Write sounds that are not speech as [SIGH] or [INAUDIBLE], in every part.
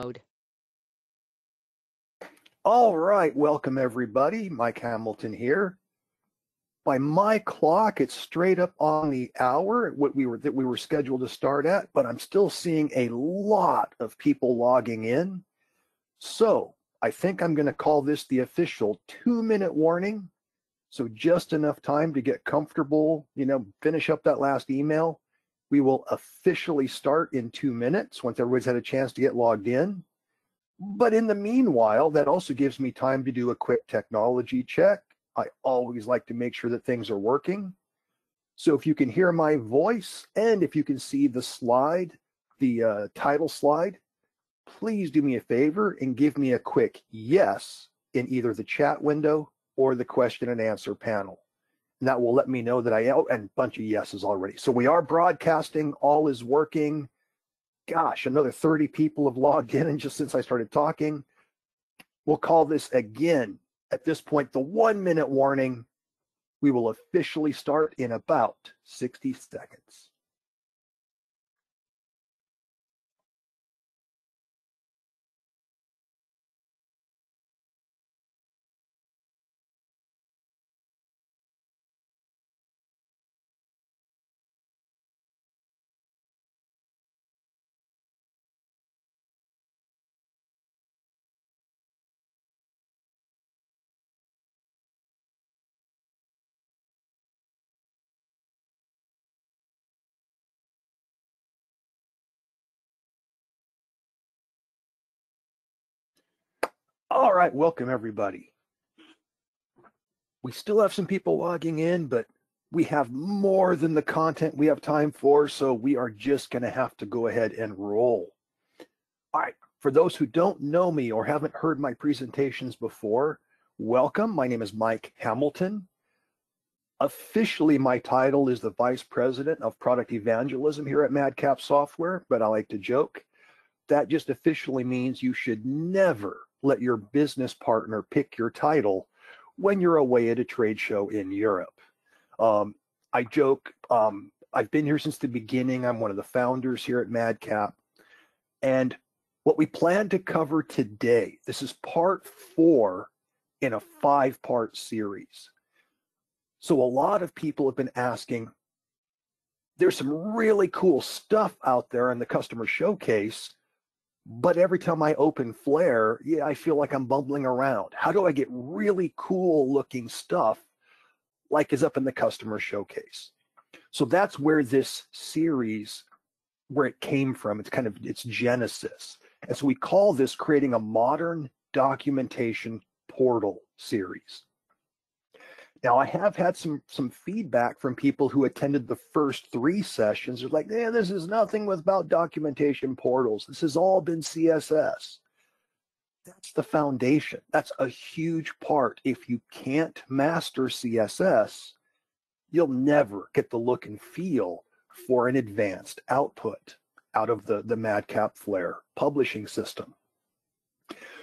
mode. All right, welcome everybody. Mike Hamilton here. By my clock, it's straight up on the hour what we were that we were scheduled to start at, but I'm still seeing a lot of people logging in. So I think I'm going to call this the official two-minute warning. So just enough time to get comfortable, you know, finish up that last email. We will officially start in two minutes once everybody's had a chance to get logged in. But in the meanwhile, that also gives me time to do a quick technology check. I always like to make sure that things are working. So if you can hear my voice and if you can see the slide, the uh, title slide, please do me a favor and give me a quick yes in either the chat window or the question and answer panel. That will let me know that I, oh, and bunch of yeses already. So we are broadcasting, all is working gosh, another 30 people have logged in and just since I started talking. We'll call this again at this point the one minute warning. We will officially start in about 60 seconds. All right, welcome everybody. We still have some people logging in, but we have more than the content we have time for, so we are just going to have to go ahead and roll. All right, for those who don't know me or haven't heard my presentations before, welcome. My name is Mike Hamilton. Officially, my title is the Vice President of Product Evangelism here at Madcap Software, but I like to joke. That just officially means you should never let your business partner pick your title when you're away at a trade show in Europe. Um, I joke, um, I've been here since the beginning. I'm one of the founders here at Madcap. And what we plan to cover today, this is part four in a five part series. So a lot of people have been asking, there's some really cool stuff out there in the customer showcase but every time I open Flare, yeah, I feel like I'm bumbling around. How do I get really cool looking stuff like is up in the customer showcase? So that's where this series, where it came from. It's kind of its genesis. And so we call this creating a modern documentation portal series. Now, I have had some some feedback from people who attended the first three sessions. They're like, "Yeah, this is nothing about documentation portals. This has all been CSS." That's the foundation. That's a huge part. If you can't master CSS, you'll never get the look and feel for an advanced output out of the, the Madcap Flare publishing system.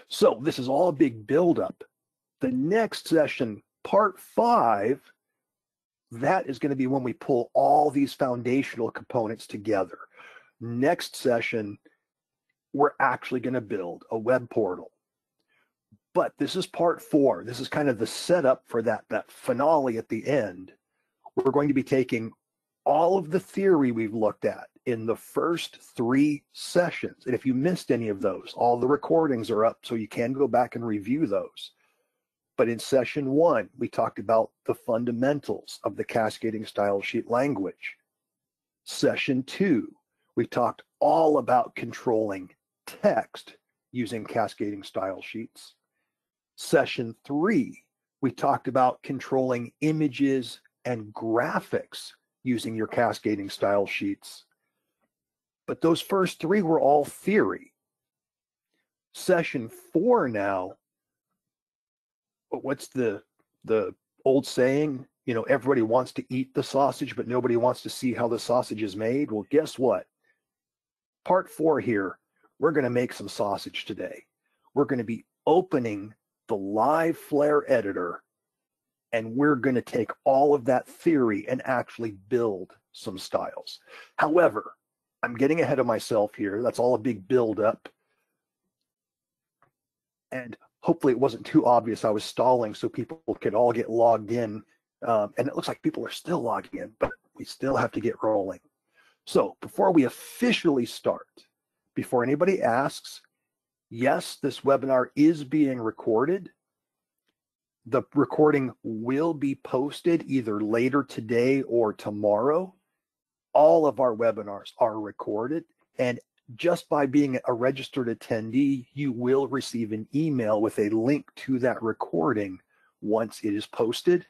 So this is all a big buildup. The next session part five, that is going to be when we pull all these foundational components together. Next session, we're actually going to build a web portal. But this is part four. This is kind of the setup for that, that finale at the end. We're going to be taking all of the theory we've looked at in the first three sessions. And if you missed any of those, all the recordings are up so you can go back and review those. But in session one, we talked about the fundamentals of the cascading style sheet language. Session two, we talked all about controlling text using cascading style sheets. Session three, we talked about controlling images and graphics using your cascading style sheets. But those first three were all theory. Session four now what's the the old saying? You know, everybody wants to eat the sausage, but nobody wants to see how the sausage is made. Well, guess what? Part four here, we're going to make some sausage today. We're going to be opening the live Flare editor, and we're going to take all of that theory and actually build some styles. However, I'm getting ahead of myself here. That's all a big build up. And hopefully it wasn't too obvious I was stalling so people could all get logged in. Um, and it looks like people are still logging in, but we still have to get rolling. So before we officially start, before anybody asks, yes, this webinar is being recorded. The recording will be posted either later today or tomorrow. All of our webinars are recorded and just by being a registered attendee, you will receive an email with a link to that recording once it is posted.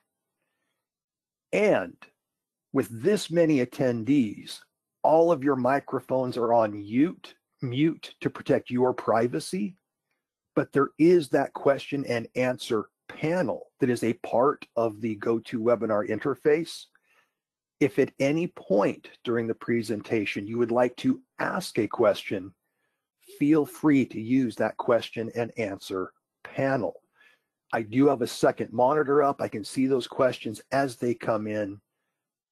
And with this many attendees, all of your microphones are on mute, mute to protect your privacy. But there is that question and answer panel that is a part of the GoToWebinar interface if at any point during the presentation you would like to ask a question, feel free to use that question and answer panel. I do have a second monitor up. I can see those questions as they come in.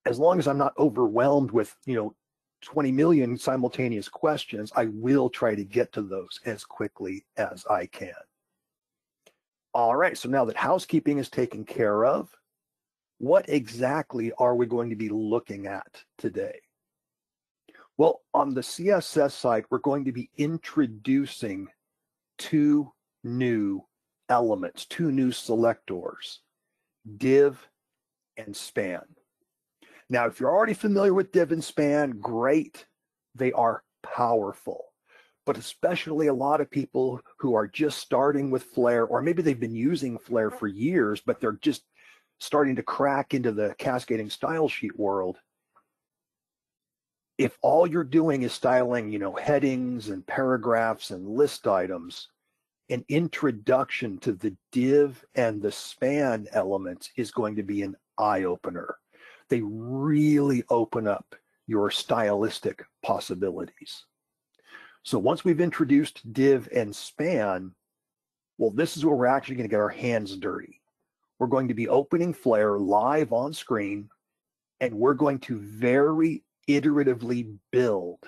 As long as I'm not overwhelmed with, you know, 20 million simultaneous questions, I will try to get to those as quickly as I can. All right, so now that housekeeping is taken care of, what exactly are we going to be looking at today? Well, on the CSS side, we're going to be introducing two new elements, two new selectors, div and span. Now, if you're already familiar with div and span, great. They are powerful. But especially a lot of people who are just starting with Flare, or maybe they've been using Flare for years, but they're just starting to crack into the cascading style sheet world, if all you're doing is styling, you know, headings and paragraphs and list items, an introduction to the div and the span elements is going to be an eye opener. They really open up your stylistic possibilities. So once we've introduced div and span, well, this is where we're actually going to get our hands dirty we're going to be opening Flare live on screen, and we're going to very iteratively build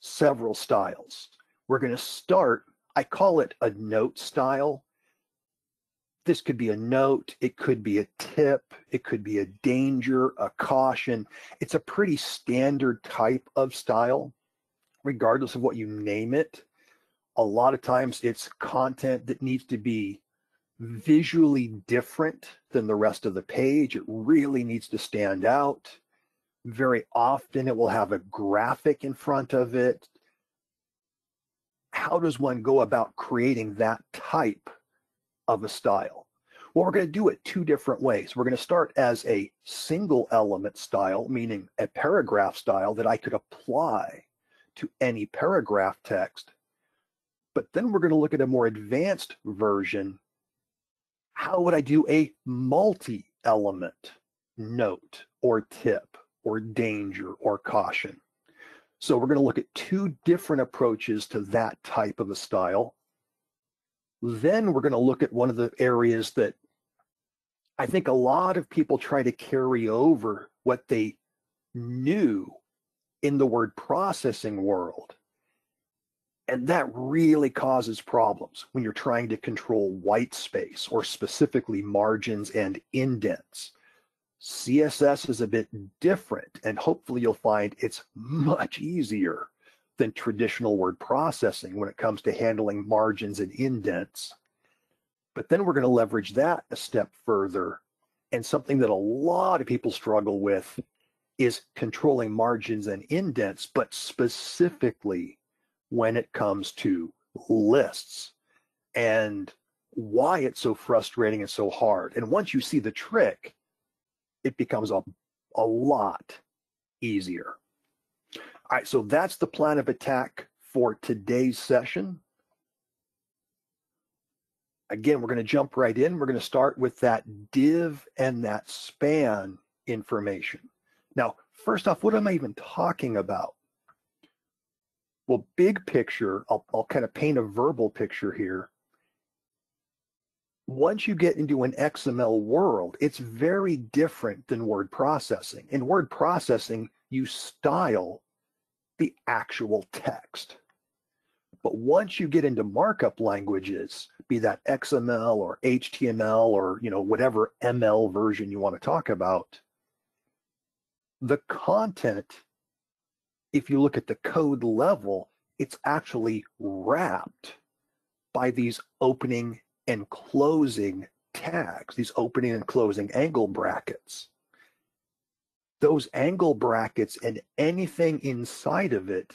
several styles. We're going to start, I call it a note style. This could be a note, it could be a tip, it could be a danger, a caution. It's a pretty standard type of style, regardless of what you name it. A lot of times it's content that needs to be visually different than the rest of the page. It really needs to stand out. Very often it will have a graphic in front of it. How does one go about creating that type of a style? Well, we're going to do it two different ways. We're going to start as a single element style, meaning a paragraph style that I could apply to any paragraph text. But then we're going to look at a more advanced version how would I do a multi-element note or tip or danger or caution? So we're going to look at two different approaches to that type of a style. Then we're going to look at one of the areas that I think a lot of people try to carry over what they knew in the word processing world and that really causes problems when you're trying to control white space or specifically margins and indents. CSS is a bit different, and hopefully you'll find it's [LAUGHS] much easier than traditional word processing when it comes to handling margins and indents. But then we're going to leverage that a step further. And something that a lot of people struggle with is controlling margins and indents, but specifically when it comes to lists and why it's so frustrating and so hard. And once you see the trick, it becomes a, a lot easier. All right, so that's the plan of attack for today's session. Again, we're going to jump right in. We're going to start with that div and that span information. Now, first off, what am I even talking about? Well, big picture, I'll, I'll kind of paint a verbal picture here. Once you get into an XML world, it's very different than word processing. In word processing, you style the actual text. But once you get into markup languages, be that XML or HTML or you know whatever ML version you want to talk about. The content, if you look at the code level, it's actually wrapped by these opening and closing tags, these opening and closing angle brackets. Those angle brackets and anything inside of it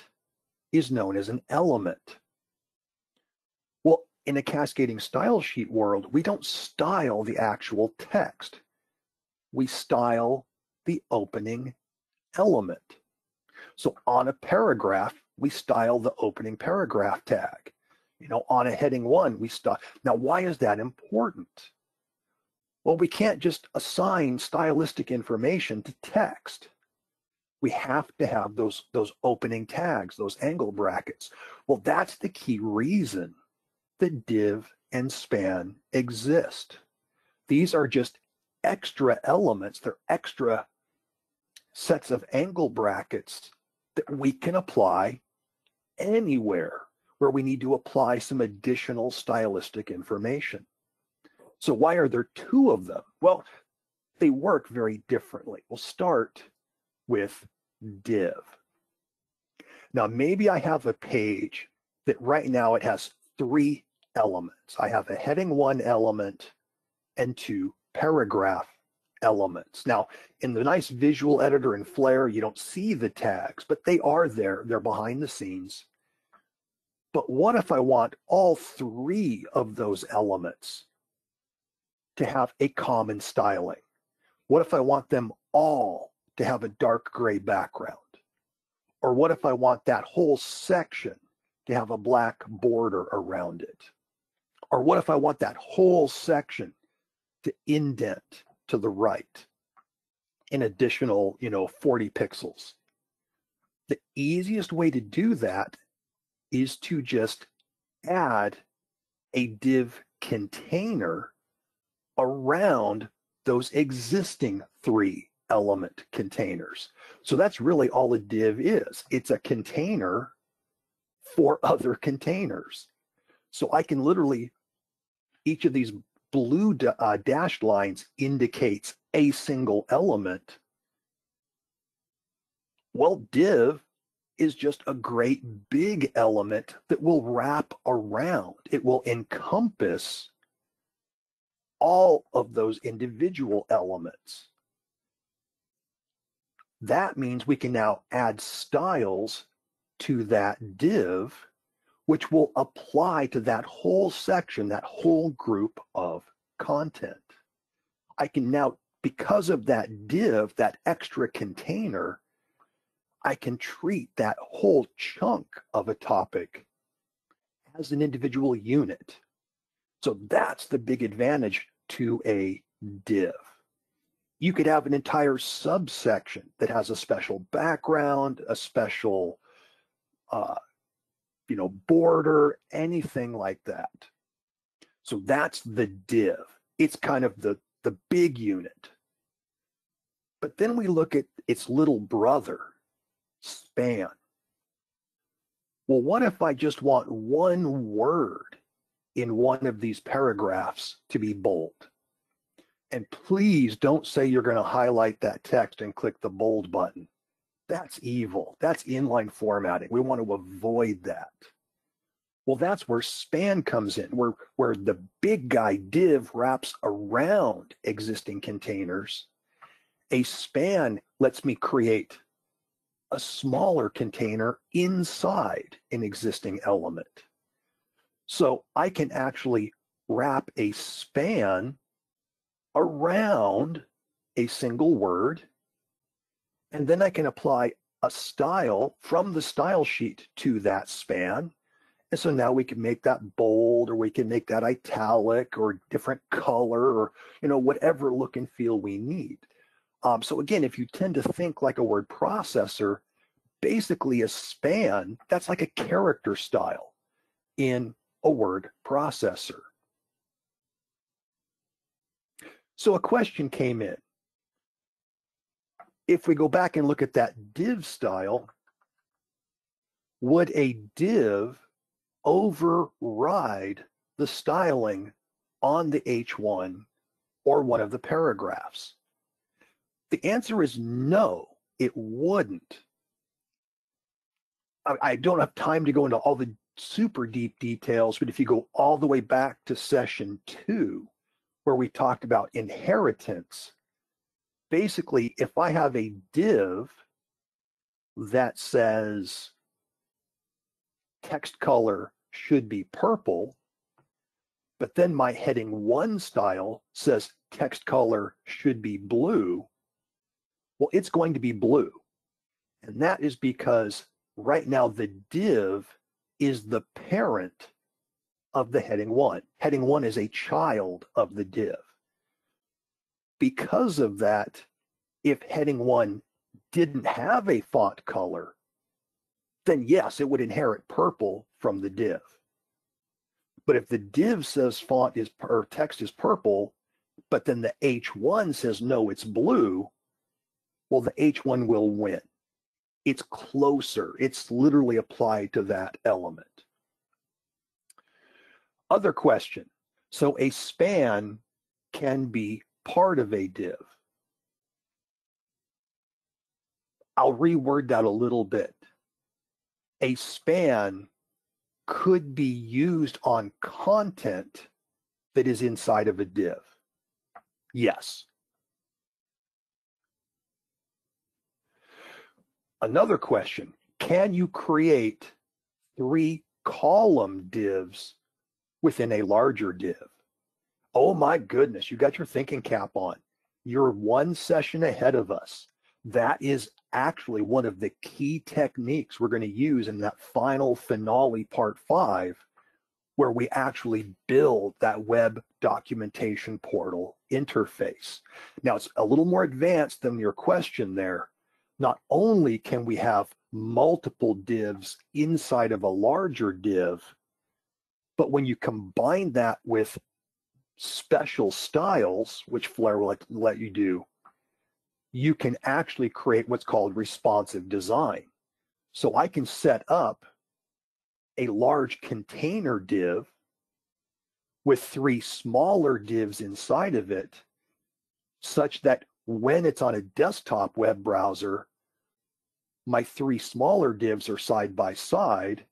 is known as an element. Well, in a cascading style sheet world, we don't style the actual text. We style the opening element. So on a paragraph, we style the opening paragraph tag. You know, on a heading one, we style. Now, why is that important? Well, we can't just assign stylistic information to text. We have to have those, those opening tags, those angle brackets. Well, that's the key reason that div and span exist. These are just extra elements. They're extra sets of angle brackets that we can apply anywhere where we need to apply some additional stylistic information. So why are there two of them? Well, they work very differently. We'll start with div. Now, maybe I have a page that right now it has three elements. I have a heading one element and two paragraph elements. Now, in the nice visual editor in Flare, you don't see the tags, but they are there. They're behind the scenes. But what if I want all three of those elements to have a common styling? What if I want them all to have a dark gray background? Or what if I want that whole section to have a black border around it? Or what if I want that whole section to indent to the right an additional, you know, 40 pixels? The easiest way to do that is to just add a div container around those existing three element containers. So that's really all a div is. It's a container for [LAUGHS] other containers. So I can literally, each of these blue uh, dashed lines indicates a single element. Well, div is just a great big element that will wrap around. It will encompass all of those individual elements. That means we can now add styles to that div, which will apply to that whole section, that whole group of content. I can now, because of that div, that extra container, I can treat that whole chunk of a topic as an individual unit. So that's the big advantage to a div. You could have an entire subsection that has a special background, a special, uh, you know, border, anything like that. So that's the div. It's kind of the, the big unit. But then we look at its little brother, span. Well, what if I just want one word in one of these paragraphs to be bold? And please don't say you're going to highlight that text and click the bold button. That's evil. That's inline formatting. We want to avoid that. Well, that's where span comes in, where, where the big guy div wraps around existing containers. A span lets me create a smaller container inside an existing element. So I can actually wrap a span around a single word, and then I can apply a style from the style sheet to that span. And so now we can make that bold or we can make that italic or different color or, you know, whatever look and feel we need. Um, so again, if you tend to think like a word processor, basically a span, that's like a character style in a word processor. So a question came in. If we go back and look at that div style, would a div override the styling on the H1 or one of the paragraphs? The answer is no, it wouldn't. I, I don't have time to go into all the super deep details, but if you go all the way back to session two, where we talked about inheritance, basically, if I have a div that says text color should be purple, but then my heading one style says text color should be blue, well, it's going to be blue. And that is because right now the div is the parent of the heading one. Heading one is a child of the div. Because of that, if heading one didn't have a font color, then yes, it would inherit purple from the div. But if the div says font is or text is purple, but then the H1 says no, it's blue, well, the H1 will win. It's closer. It's literally applied to that element. Other question. So a span can be part of a div. I'll reword that a little bit. A span could be used on content that is inside of a div. Yes. Another question, can you create three column divs within a larger div? Oh my goodness, you got your thinking cap on. You're one session ahead of us. That is actually one of the key techniques we're going to use in that final finale part five, where we actually build that web documentation portal interface. Now, it's a little more advanced than your question there, not only can we have multiple divs inside of a larger div, but when you combine that with special styles, which Flare will let, let you do, you can actually create what's called responsive design. So I can set up a large container div with three smaller divs inside of it, such that when it's on a desktop web browser, my three smaller divs are side by side.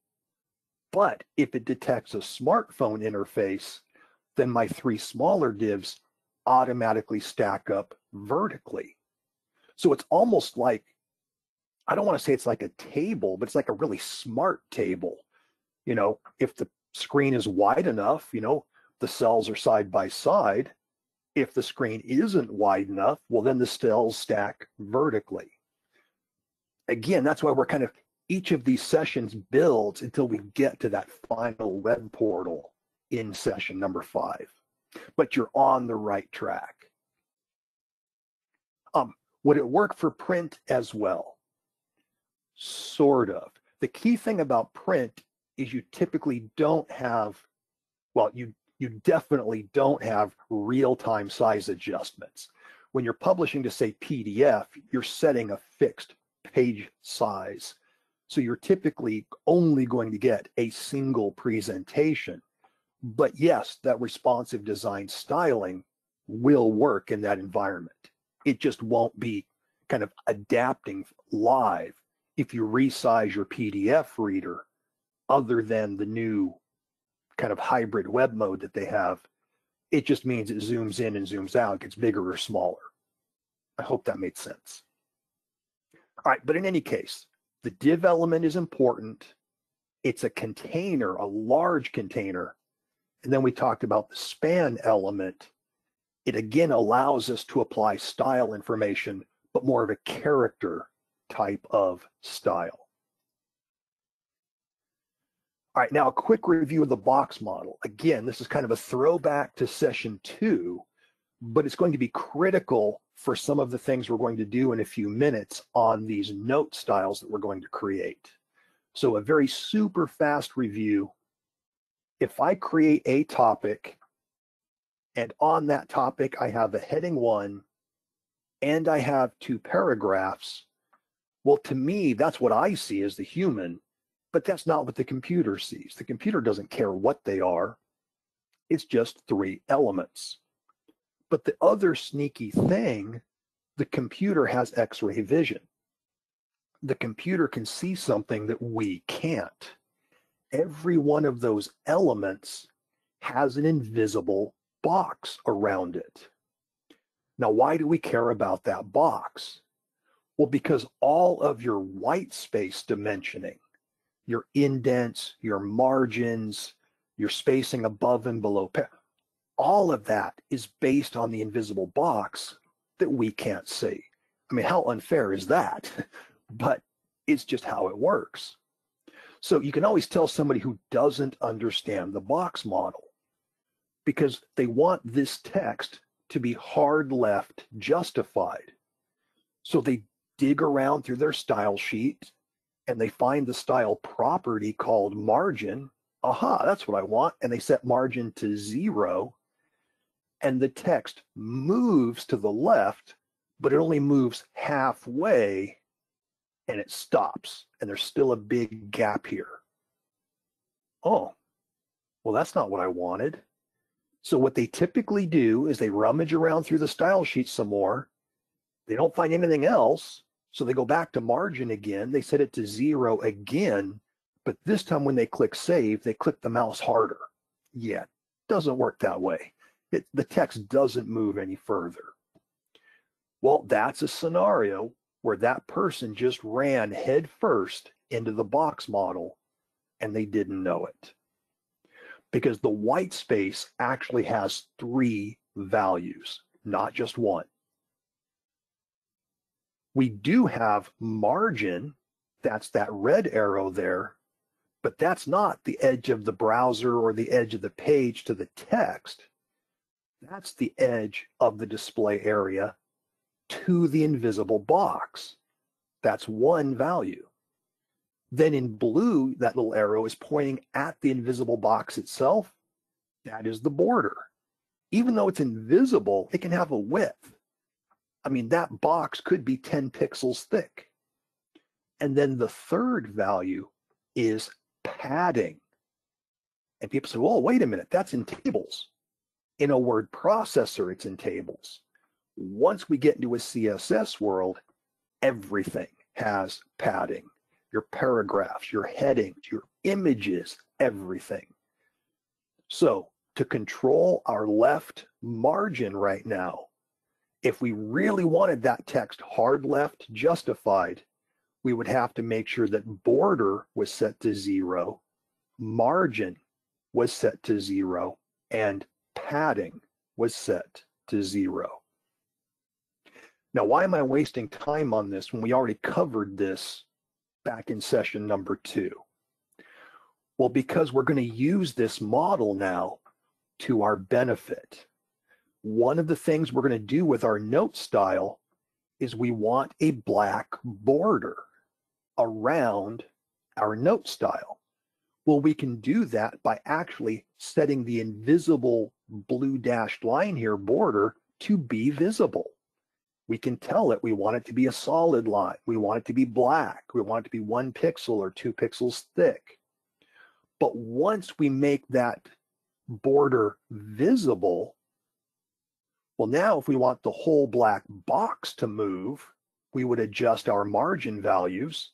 But if it detects a smartphone interface, then my three smaller divs automatically stack up vertically. So it's almost like, I don't want to say it's like a table, but it's like a really smart table. You know, if the screen is wide enough, you know, the cells are side by side, if the screen isn't wide enough, well, then the cells stack vertically. Again, that's why we're kind of, each of these sessions builds until we get to that final web portal in session number five. But you're on the right track. Um, would it work for print as well? Sort of. The key thing about print is you typically don't have, well, you you definitely don't have real-time size adjustments. When you're publishing to say PDF, you're setting a fixed page size. So you're typically only going to get a single presentation. But yes, that responsive design styling will work in that environment. It just won't be kind of adapting live if you resize your PDF reader other than the new kind of hybrid web mode that they have, it just means it zooms in and zooms out, gets bigger or smaller. I hope that made sense. All right, but in any case, the div element is important. It's a container, a large container. And then we talked about the span element. It again allows us to apply style information, but more of a character type of style. All right, now a quick review of the box model. Again, this is kind of a throwback to session two, but it's going to be critical for some of the things we're going to do in a few minutes on these note styles that we're going to create. So a very super fast review. If I create a topic and on that topic, I have a heading one and I have two paragraphs, well, to me, that's what I see as the human but that's not what the computer sees. The computer doesn't care what they are. It's just three elements. But the other sneaky thing, the computer has X-ray vision. The computer can see something that we can't. Every one of those elements has an invisible box around it. Now, why do we care about that box? Well, because all of your white space dimensioning, your indents, your margins, your spacing above and below, all of that is based on the invisible box that we can't see. I mean, how unfair is that? [LAUGHS] but it's just how it works. So you can always tell somebody who doesn't understand the box model because they want this text to be hard left justified. So they dig around through their style sheet and they find the style property called margin. Aha, that's what I want. And they set margin to zero. And the text moves to the left, but it only moves halfway and it stops. And there's still a big gap here. Oh, well, that's not what I wanted. So what they typically do is they rummage around through the style sheet some more. They don't find anything else. So they go back to margin again. They set it to zero again. But this time when they click save, they click the mouse harder. Yeah, doesn't work that way. It, the text doesn't move any further. Well, that's a scenario where that person just ran headfirst into the box model and they didn't know it because the white space actually has three values, not just one. We do have margin, that's that red arrow there, but that's not the edge of the browser or the edge of the page to the text. That's the edge of the display area to the invisible box. That's one value. Then in blue, that little arrow is pointing at the invisible box itself. That is the border. Even though it's invisible, it can have a width. I mean, that box could be 10 pixels thick. And then the third value is padding. And people say, well, wait a minute, that's in tables. In a word processor, it's in tables. Once we get into a CSS world, everything has padding your paragraphs, your headings, your images, everything. So to control our left margin right now, if we really wanted that text hard left justified, we would have to make sure that border was set to zero, margin was set to zero, and padding was set to zero. Now, why am I wasting time on this when we already covered this back in session number two? Well, because we're going to use this model now to our benefit. One of the things we're going to do with our note style is we want a black border around our note style. Well, we can do that by actually setting the invisible blue dashed line here border to be visible we can tell it we want it to be a solid line. We want it to be black. We want it to be one pixel or two pixels thick. But once we make that border visible, well, now if we want the whole black box to move, we would adjust our margin values.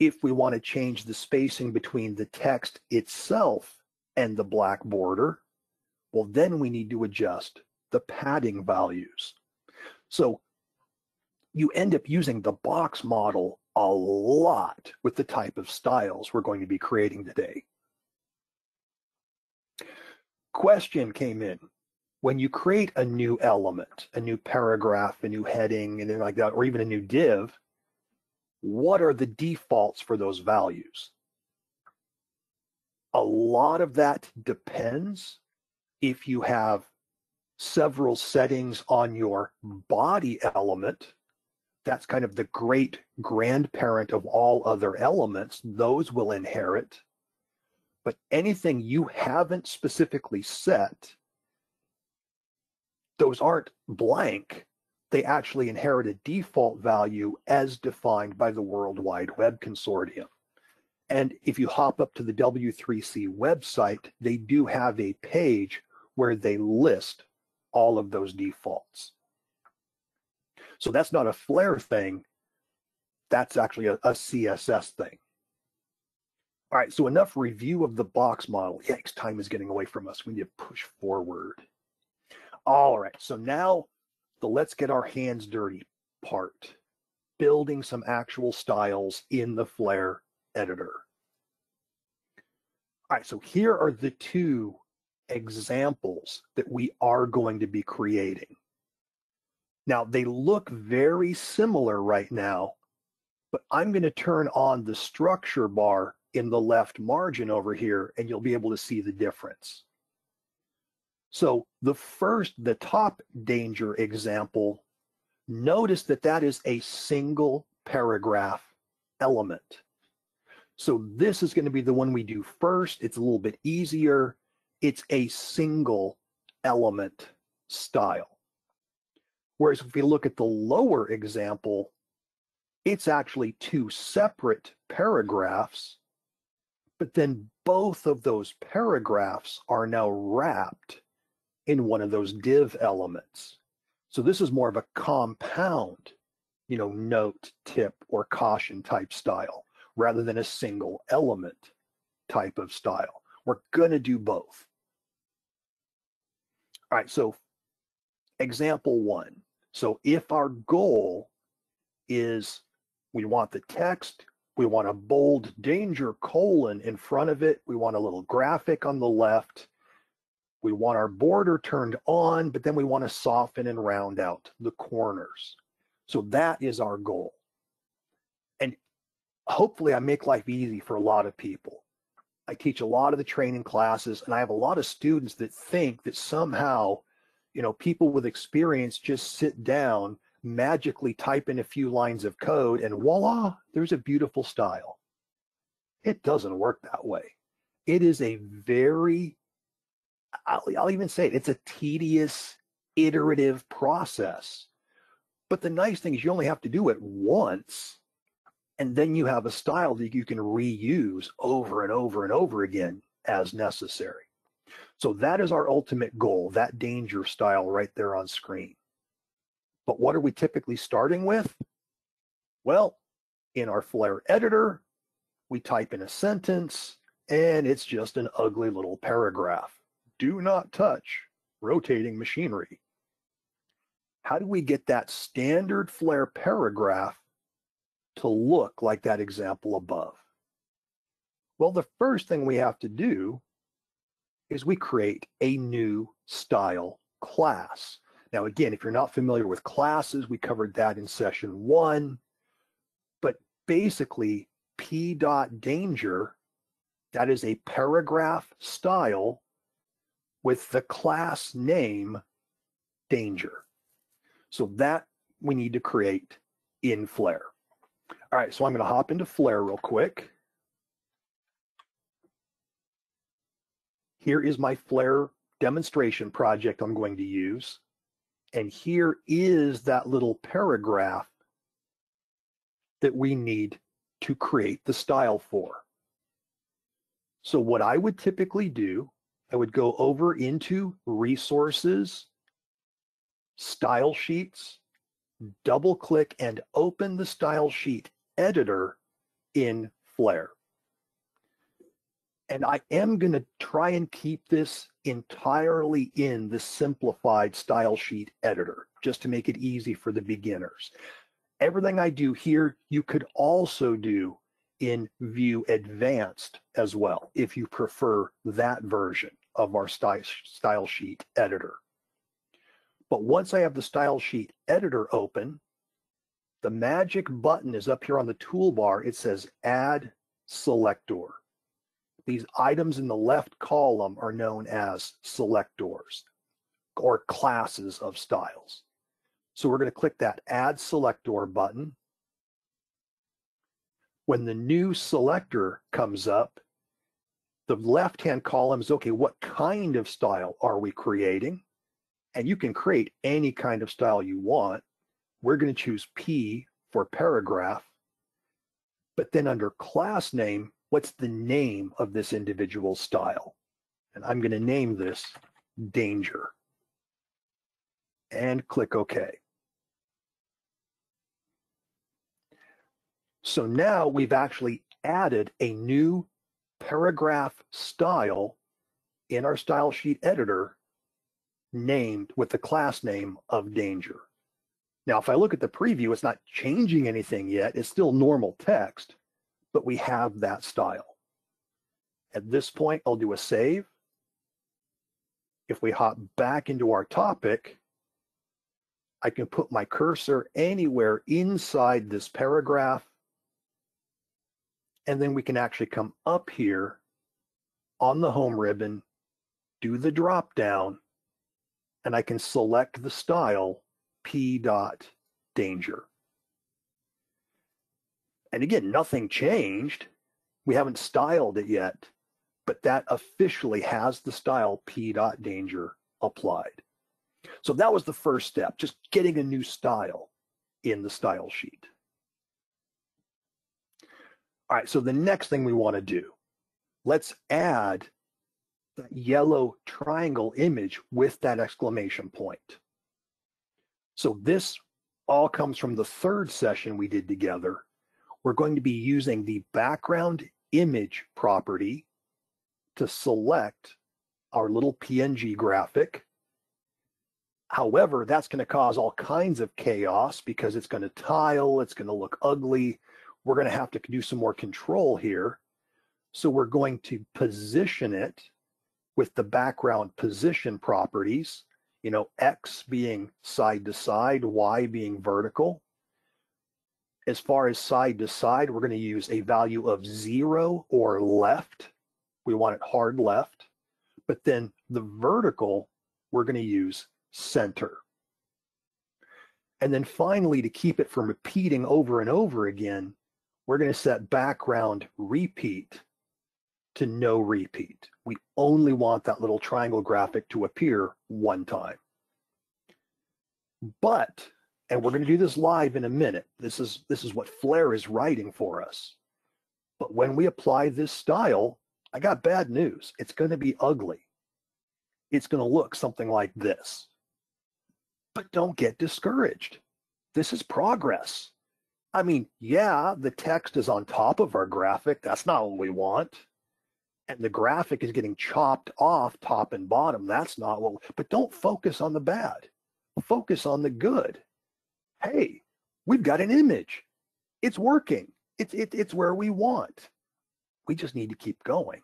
If we want to change the spacing between the text itself and the black border, well, then we need to adjust the padding values. So you end up using the box model a lot with the type of styles we're going to be creating today. Question came in. When you create a new element, a new paragraph, a new heading, and like that, or even a new div, what are the defaults for those values? A lot of that depends if you have several settings on your body element. That's kind of the great grandparent of all other elements. Those will inherit. But anything you haven't specifically set, those aren't blank. They actually inherit a default value as defined by the World Wide Web Consortium. And if you hop up to the W3C website, they do have a page where they list all of those defaults. So that's not a Flare thing. That's actually a, a CSS thing. All right, so enough review of the box model. Yikes, time is getting away from us. We need to push forward. All right, so now the let's get our hands dirty part, building some actual styles in the Flare editor. All right, so here are the two examples that we are going to be creating. Now, they look very similar right now, but I'm going to turn on the structure bar in the left margin over here, and you'll be able to see the difference. So the first, the top danger example, notice that that is a single paragraph element. So this is going to be the one we do first. It's a little bit easier. It's a single element style. Whereas if we look at the lower example, it's actually two separate paragraphs, but then both of those paragraphs are now wrapped in one of those div elements. So this is more of a compound, you know, note, tip, or caution type style rather than a single element type of style. We're going to do both. All right, so example one. So if our goal is we want the text, we want a bold danger colon in front of it, we want a little graphic on the left, we want our border turned on, but then we want to soften and round out the corners. So that is our goal. And hopefully I make life easy for a lot of people. I teach a lot of the training classes and I have a lot of students that think that somehow, you know, people with experience just sit down, magically type in a few lines of code and voila, there's a beautiful style. It doesn't work that way. It is a very I'll, I'll even say it, it's a tedious, iterative process. But the nice thing is you only have to do it once, and then you have a style that you can reuse over and over and over again as necessary. So that is our ultimate goal, that danger style right there on screen. But what are we typically starting with? Well, in our Flare editor, we type in a sentence and it's just an ugly little paragraph do not touch rotating machinery. How do we get that standard flare paragraph to look like that example above? Well, the first thing we have to do is we create a new style class. Now, again, if you're not familiar with classes, we covered that in session one, but basically p dot danger, that is a paragraph style with the class name danger. So that we need to create in Flare. All right, so I'm going to hop into Flare real quick. Here is my Flare demonstration project I'm going to use. And here is that little paragraph that we need to create the style for. So what I would typically do I would go over into resources, style sheets, double click and open the style sheet editor in Flare. And I am going to try and keep this entirely in the simplified style sheet editor, just to make it easy for the beginners. Everything I do here, you could also do in View Advanced as well, if you prefer that version of our style, sheet editor. But once I have the style sheet editor open, the magic button is up here on the toolbar. It says add selector. These items in the left column are known as selectors or classes of styles. So we're going to click that add selector button. When the new selector comes up, the left-hand column is, okay, what kind of style are we creating? And you can create any kind of style you want. We're going to choose P for paragraph. But then under class name, what's the name of this individual style? And I'm going to name this danger and click OK. So now we've actually added a new paragraph style in our style sheet editor named with the class name of danger. Now, if I look at the preview, it's not changing anything yet. It's still normal text, but we have that style. At this point, I'll do a save. If we hop back into our topic, I can put my cursor anywhere inside this paragraph. And then we can actually come up here on the home ribbon, do the drop down, and I can select the style P dot danger. And again, nothing changed. We haven't styled it yet, but that officially has the style P dot danger applied. So that was the first step, just getting a new style in the style sheet. All right, so the next thing we want to do, let's add that yellow triangle image with that exclamation point. So this all comes from the third session we did together. We're going to be using the background image property to select our little PNG graphic. However, that's going to cause all kinds of chaos because it's going to tile, it's going to look ugly. We're going to have to do some more control here. So we're going to position it with the background position properties, you know, X being side to side, Y being vertical. As far as side to side, we're going to use a value of zero or left. We want it hard left. But then the vertical, we're going to use center. And then finally, to keep it from repeating over and over again, we're going to set background repeat to no repeat. We only want that little triangle graphic to appear one time. But, and we're going to do this live in a minute. This is, this is what Flare is writing for us. But when we apply this style, I got bad news. It's going to be ugly. It's going to look something like this. But don't get discouraged. This is progress. I mean, yeah, the text is on top of our graphic. That's not what we want and the graphic is getting chopped off top and bottom. That's not what, but don't focus on the bad. Focus on the good. Hey, we've got an image. It's working. It's, it, it's where we want. We just need to keep going.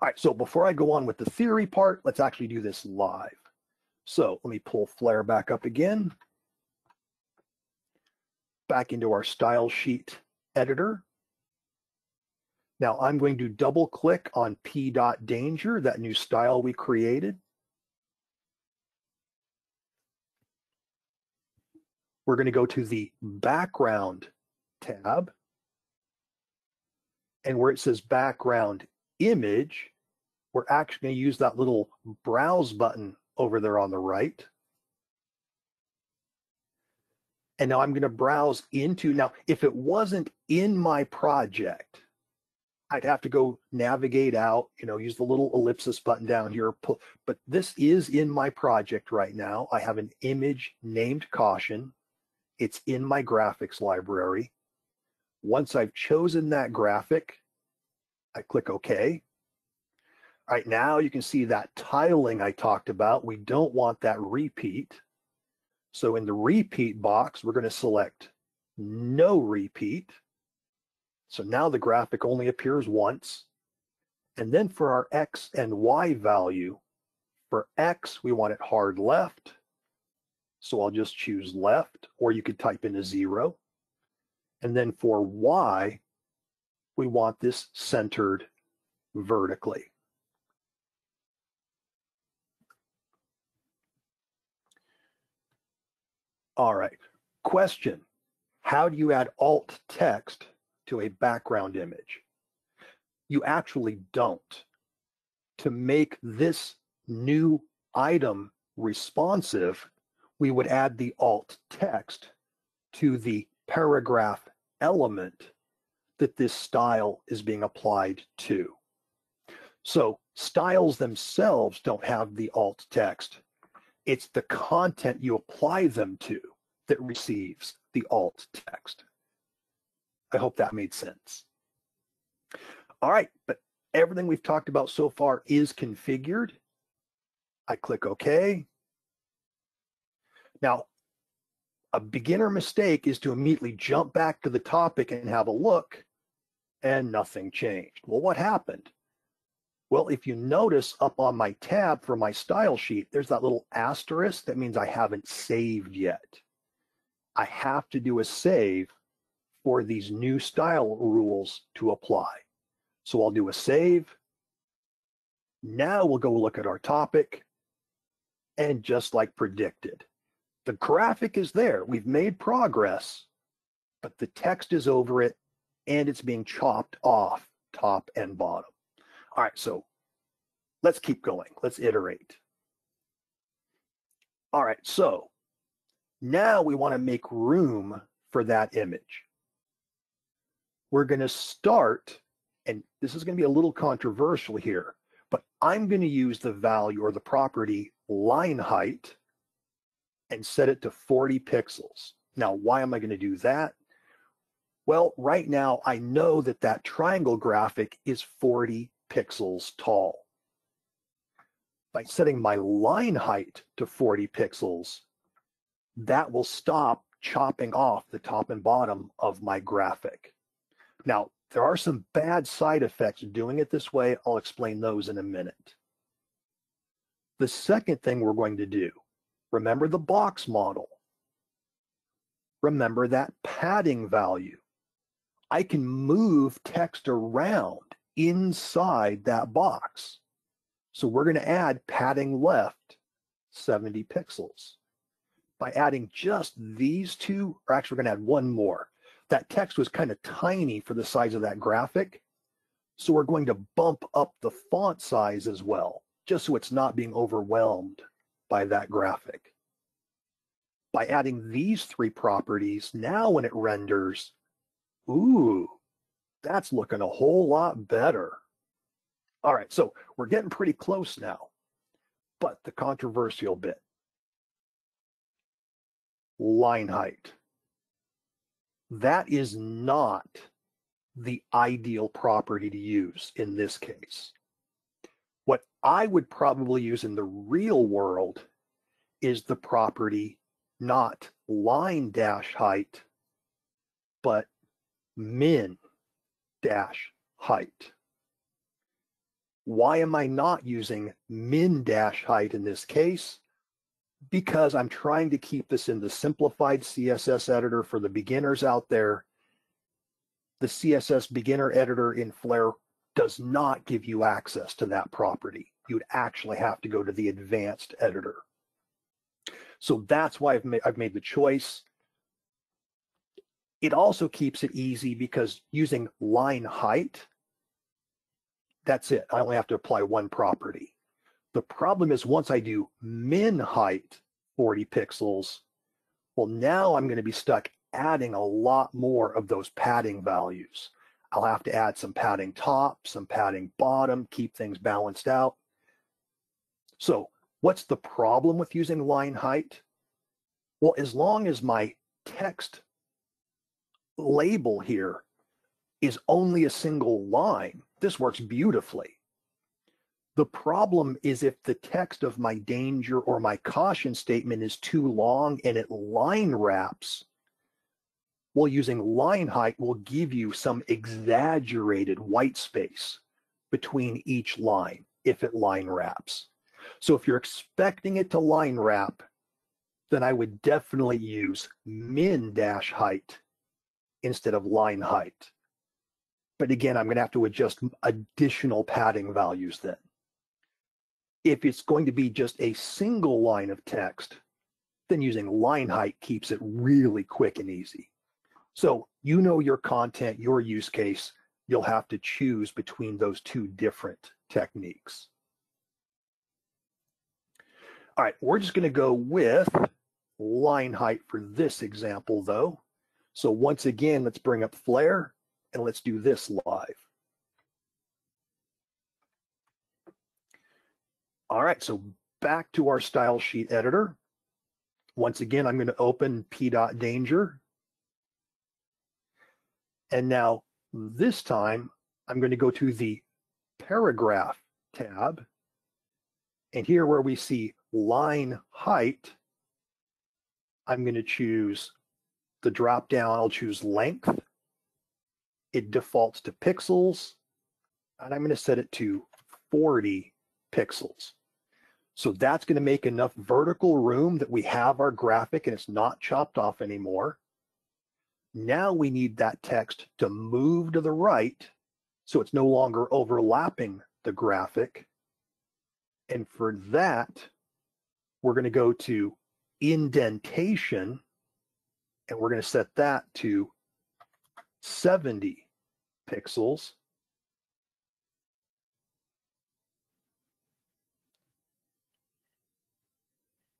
All right, so before I go on with the theory part, let's actually do this live. So let me pull Flare back up again. Back into our style sheet editor. Now I'm going to double click on P dot danger, that new style we created. We're going to go to the background tab. And where it says background image, we're actually going to use that little browse button over there on the right. And now I'm going to browse into, now if it wasn't in my project, I'd have to go navigate out, you know, use the little ellipsis button down here. But this is in my project right now. I have an image named caution. It's in my graphics library. Once I've chosen that graphic, I click OK. All right, now you can see that tiling I talked about. We don't want that repeat. So in the repeat box, we're going to select no repeat. So now the graphic only appears once. And then for our X and Y value, for X, we want it hard left. So I'll just choose left, or you could type in a zero. And then for Y, we want this centered vertically. All right, question. How do you add alt text to a background image. You actually don't. To make this new item responsive, we would add the alt text to the paragraph element that this style is being applied to. So styles themselves don't have the alt text. It's the content you apply them to that receives the alt text. I hope that made sense. All right, but everything we've talked about so far is configured. I click OK. Now, a beginner mistake is to immediately jump back to the topic and have a look, and nothing changed. Well, what happened? Well, if you notice up on my tab for my style sheet, there's that little asterisk. That means I haven't saved yet. I have to do a save for these new style rules to apply. So I'll do a save. Now we'll go look at our topic. And just like predicted, the graphic is there. We've made progress, but the text is over it and it's being chopped off top and bottom. All right, so let's keep going. Let's iterate. All right, so now we want to make room for that image. We're going to start, and this is going to be a little controversial here, but I'm going to use the value or the property line height and set it to 40 pixels. Now, why am I going to do that? Well, right now I know that that triangle graphic is 40 pixels tall. By setting my line height to 40 pixels, that will stop chopping off the top and bottom of my graphic. Now, there are some bad side effects doing it this way. I'll explain those in a minute. The second thing we're going to do, remember the box model. Remember that padding value. I can move text around inside that box. So we're going to add padding left 70 pixels. By adding just these two, or actually we're going to add one more. That text was kind of tiny for the size of that graphic. So we're going to bump up the font size as well, just so it's not being overwhelmed by that graphic. By adding these three properties, now when it renders, ooh, that's looking a whole lot better. All right, so we're getting pretty close now. But the controversial bit line height. That is not the ideal property to use in this case. What I would probably use in the real world is the property not line dash height, but min dash height. Why am I not using min dash height in this case? Because I'm trying to keep this in the simplified CSS editor for the beginners out there. The CSS beginner editor in Flare does not give you access to that property. You'd actually have to go to the advanced editor. So that's why I've made, I've made the choice. It also keeps it easy because using line height, that's it. I only have to apply one property. The problem is once I do min height 40 pixels, well, now I'm going to be stuck adding a lot more of those padding values. I'll have to add some padding top, some padding bottom, keep things balanced out. So what's the problem with using line height? Well, as long as my text label here is only a single line, this works beautifully. The problem is if the text of my danger or my caution statement is too long and it line wraps, well, using line height will give you some exaggerated white space between each line if it line wraps. So if you're expecting it to line wrap, then I would definitely use min dash height instead of line height. But again, I'm going to have to adjust additional padding values then. If it's going to be just a single line of text, then using line height keeps it really quick and easy. So you know your content, your use case, you'll have to choose between those two different techniques. All right, we're just going to go with line height for this example though. So once again, let's bring up Flare And let's do this live. All right, so back to our style sheet editor. Once again, I'm going to open p.danger. And now this time, I'm going to go to the paragraph tab. And here where we see line height, I'm going to choose the drop down. I'll choose length. It defaults to pixels. And I'm going to set it to 40 pixels. So that's going to make enough vertical room that we have our graphic and it's not chopped off anymore. Now we need that text to move to the right so it's no longer overlapping the graphic. And for that, we're going to go to indentation and we're going to set that to 70 pixels.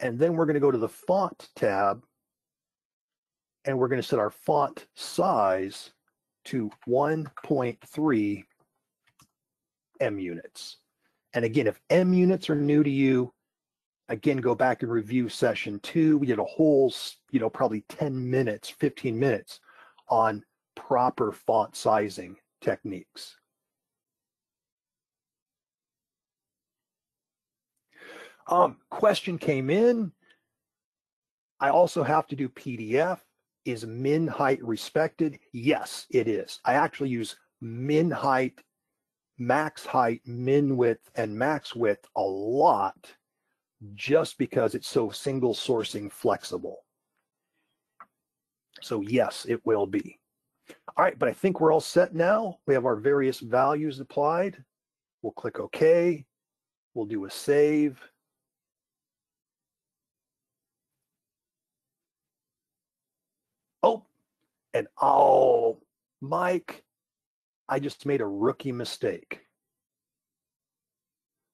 And then we're going to go to the font tab and we're going to set our font size to 1.3 em units. And again, if em units are new to you, again, go back and review session two. We did a whole, you know, probably 10 minutes, 15 minutes on proper font sizing techniques. Um, question came in. I also have to do PDF. Is min height respected? Yes, it is. I actually use min height, max height, min width, and max width a lot just because it's so single sourcing flexible. So yes, it will be. All right, but I think we're all set now. We have our various values applied. We'll click OK. We'll do a save. Oh, and oh, Mike, I just made a rookie mistake.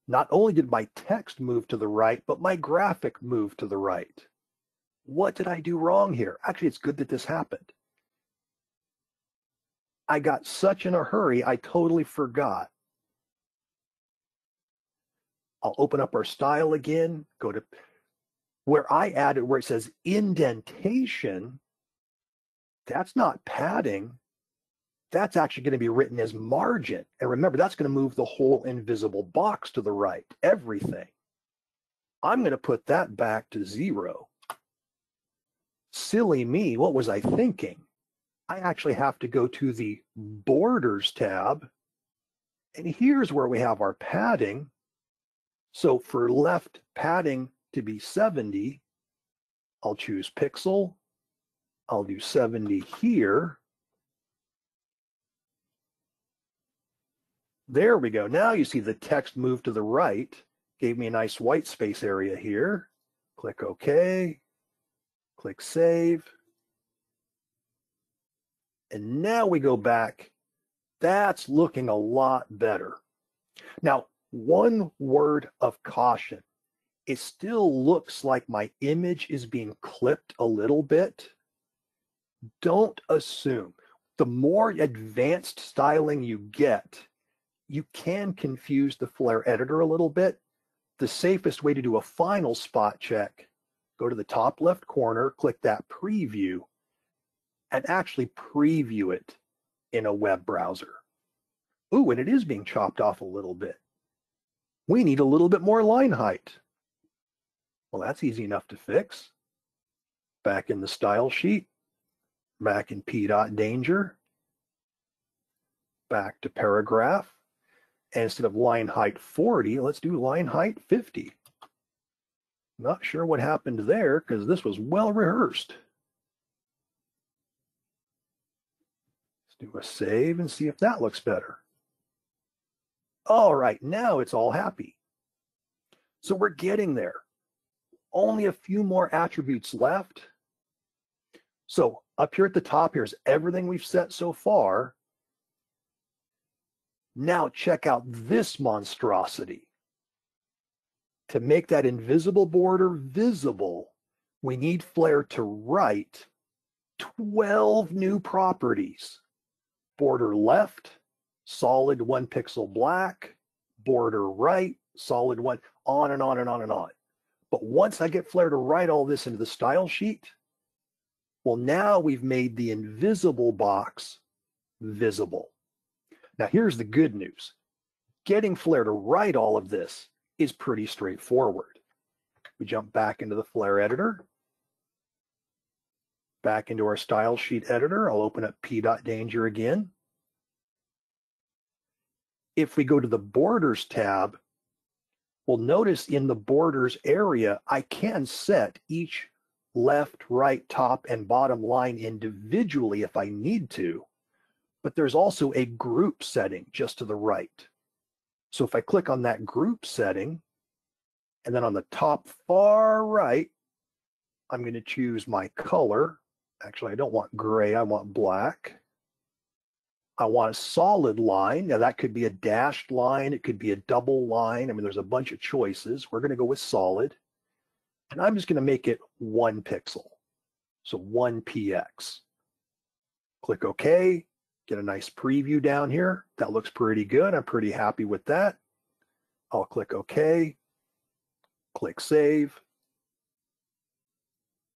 Not only did my text move to the right, but my graphic moved to the right. What did I do wrong here? Actually, it's good that this happened. I got such in a hurry, I totally forgot. I'll open up our style again, go to where I added where it says indentation that's not padding. That's actually going to be written as margin. And remember, that's going to move the whole invisible box to the right, everything. I'm going to put that back to zero. Silly me, what was I thinking? I actually have to go to the Borders tab. And here's where we have our padding. So for left padding to be 70, I'll choose pixel I'll do 70 here. There we go. Now you see the text move to the right. Gave me a nice white space area here. Click OK. Click Save. And now we go back. That's looking a lot better. Now, one word of caution. It still looks like my image is being clipped a little bit don't assume. The more advanced styling you get, you can confuse the Flare editor a little bit. The safest way to do a final spot check, go to the top left corner, click that preview, and actually preview it in a web browser. Ooh, and it is being chopped off a little bit. We need a little bit more line height. Well, that's easy enough to fix. Back in the style sheet, back in P dot danger, back to paragraph. And instead of line height 40, let's do line height 50. Not sure what happened there because this was well rehearsed. Let's do a save and see if that looks better. All right, now it's all happy. So we're getting there. Only a few more attributes left. So up here at the top, here's everything we've set so far. Now check out this monstrosity. To make that invisible border visible, we need Flare to write 12 new properties. border left, solid one pixel black, border right, solid one, on and on and on and on. But once I get Flare to write all this into the style sheet, well, now we've made the invisible box visible. Now, here's the good news. Getting Flare to write all of this is pretty straightforward. We jump back into the Flare editor, back into our style sheet editor. I'll open up p.danger again. If we go to the borders tab, we'll notice in the borders area, I can set each left, right, top, and bottom line individually if I need to, but there's also a group setting just to the right. So if I click on that group setting, and then on the top far right, I'm going to choose my color. Actually, I don't want gray, I want black. I want a solid line. Now that could be a dashed line. It could be a double line. I mean, there's a bunch of choices. We're going to go with solid. And I'm just going to make it one pixel. So one px. Click OK. Get a nice preview down here. That looks pretty good. I'm pretty happy with that. I'll click OK. Click Save.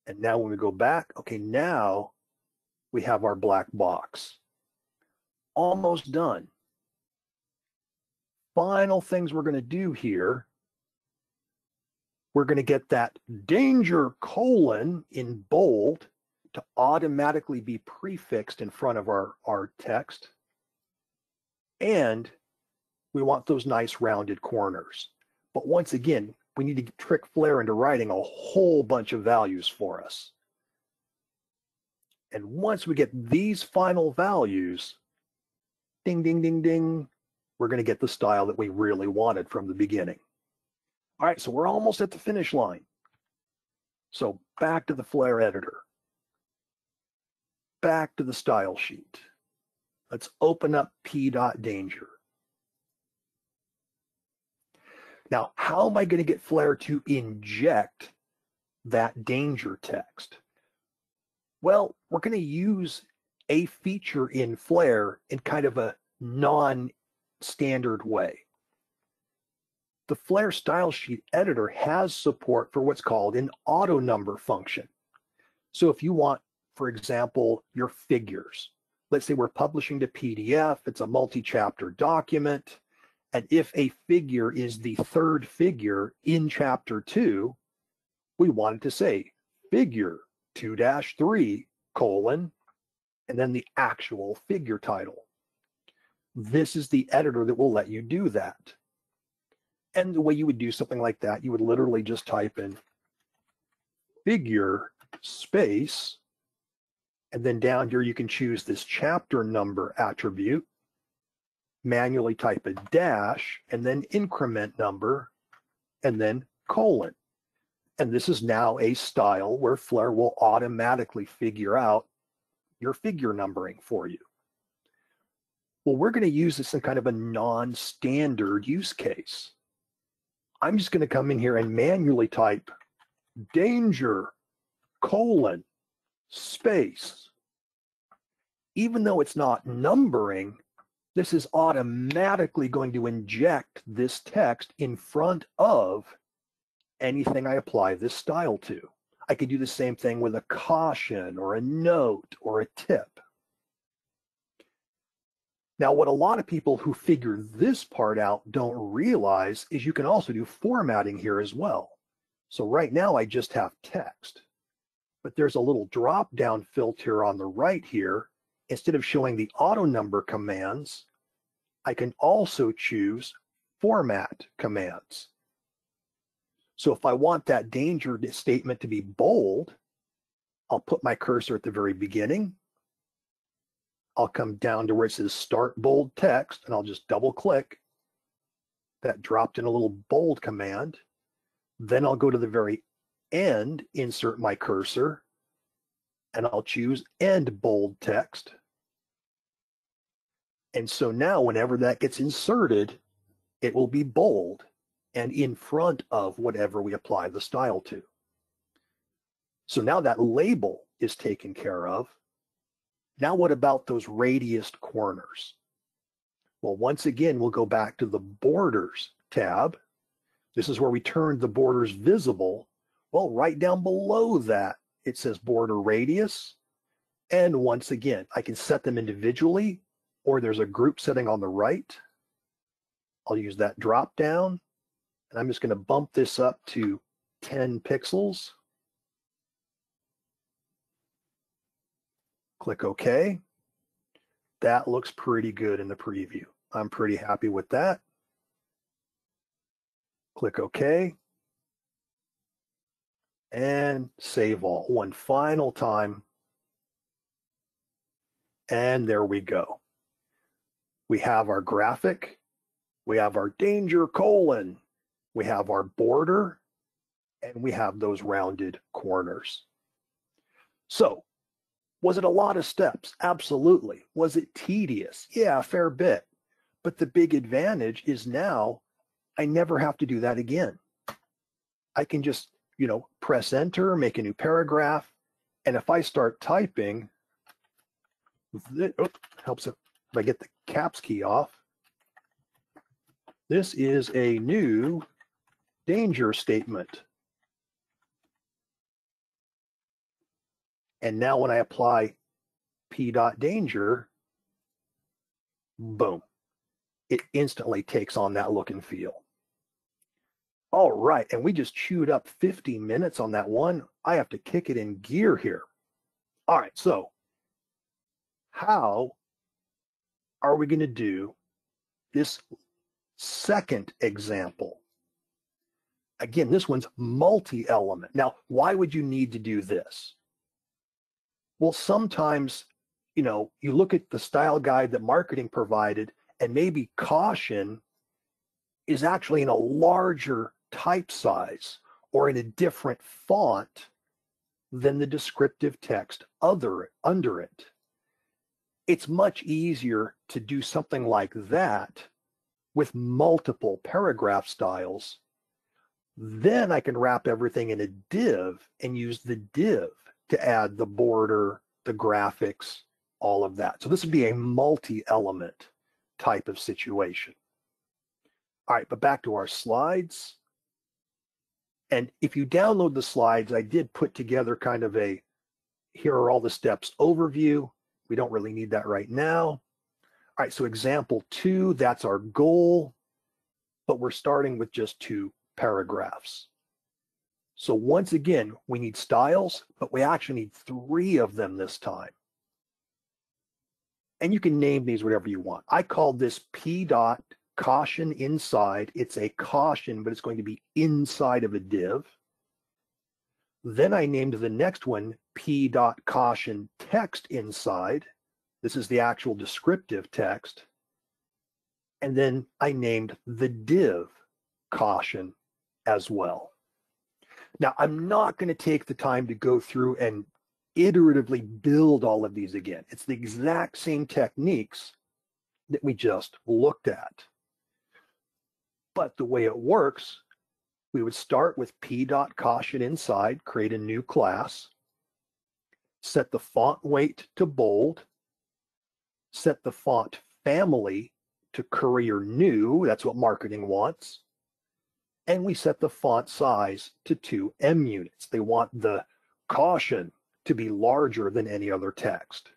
And now when we go back, okay, now we have our black box almost done. Final things we're going to do here. We're going to get that danger colon in bold to automatically be prefixed in front of our, our text. And we want those nice rounded corners. But once again, we need to trick Flare into writing a whole bunch of values for us. And once we get these final values, ding, ding, ding, ding, we're going to get the style that we really wanted from the beginning. All right, so we're almost at the finish line. So back to the Flare editor. Back to the style sheet. Let's open up p.danger. Now, how am I going to get Flare to inject that danger text? Well, we're going to use a feature in Flare in kind of a non-standard way. The Flare style sheet editor has support for what's called an auto number function. So if you want, for example, your figures, let's say we're publishing to PDF, it's a multi-chapter document, and if a figure is the third figure in chapter two, we want it to say figure 2-3 colon and then the actual figure title. This is the editor that will let you do that. And the way you would do something like that, you would literally just type in figure space, and then down here you can choose this chapter number attribute, manually type a dash, and then increment number, and then colon. And this is now a style where Flare will automatically figure out your figure numbering for you. Well, we're going to use this in kind of a non-standard use case. I'm just going to come in here and manually type danger colon space. Even though it's not numbering, this is automatically going to inject this text in front of anything I apply this style to. I could do the same thing with a caution or a note or a tip. Now, what a lot of people who figure this part out don't realize is you can also do formatting here as well. So right now I just have text, but there's a little drop down filter on the right here. Instead of showing the auto number commands, I can also choose format commands. So if I want that danger statement to be bold, I'll put my cursor at the very beginning. I'll come down to where it says start bold text and I'll just double click. That dropped in a little bold command. Then I'll go to the very end, insert my cursor, and I'll choose end bold text. And so now whenever that gets inserted, it will be bold and in front of whatever we apply the style to. So now that label is taken care of. Now what about those radiused corners? Well, once again, we'll go back to the borders tab. This is where we turned the borders visible. Well, right down below that, it says border radius. And once again, I can set them individually or there's a group setting on the right. I'll use that drop down and I'm just going to bump this up to 10 pixels. Click OK. That looks pretty good in the preview. I'm pretty happy with that. Click OK. And save all one final time. And there we go. We have our graphic. We have our danger colon. We have our border. And we have those rounded corners. So was it a lot of steps? Absolutely. Was it tedious? Yeah, a fair bit. But the big advantage is now I never have to do that again. I can just, you know, press enter, make a new paragraph. And if I start typing, oh, helps if I get the caps key off. This is a new danger statement. And now when I apply P dot danger, boom, it instantly takes on that look and feel. All right, and we just chewed up 50 minutes on that one. I have to kick it in gear here. All right, so how are we going to do this second example? Again, this one's multi-element. Now, why would you need to do this? Well, sometimes, you know, you look at the style guide that marketing provided, and maybe caution is actually in a larger type size or in a different font than the descriptive text other under it. It's much easier to do something like that with multiple paragraph styles. Then I can wrap everything in a div and use the div to add the border, the graphics, all of that. So this would be a multi-element type of situation. All right, but back to our slides. And if you download the slides, I did put together kind of a, here are all the steps overview. We don't really need that right now. All right, so example two, that's our goal, but we're starting with just two paragraphs. So once again, we need styles, but we actually need three of them this time. And you can name these whatever you want. I called this P dot caution inside. It's a caution, but it's going to be inside of a div. Then I named the next one P dot caution text inside. This is the actual descriptive text. And then I named the div caution as well. Now, I'm not going to take the time to go through and iteratively build all of these again. It's the exact same techniques that we just looked at. But the way it works, we would start with p dot caution inside, create a new class, set the font weight to bold, set the font family to Courier New, that's what marketing wants, and we set the font size to 2 em units. They want the caution to be larger than any other text.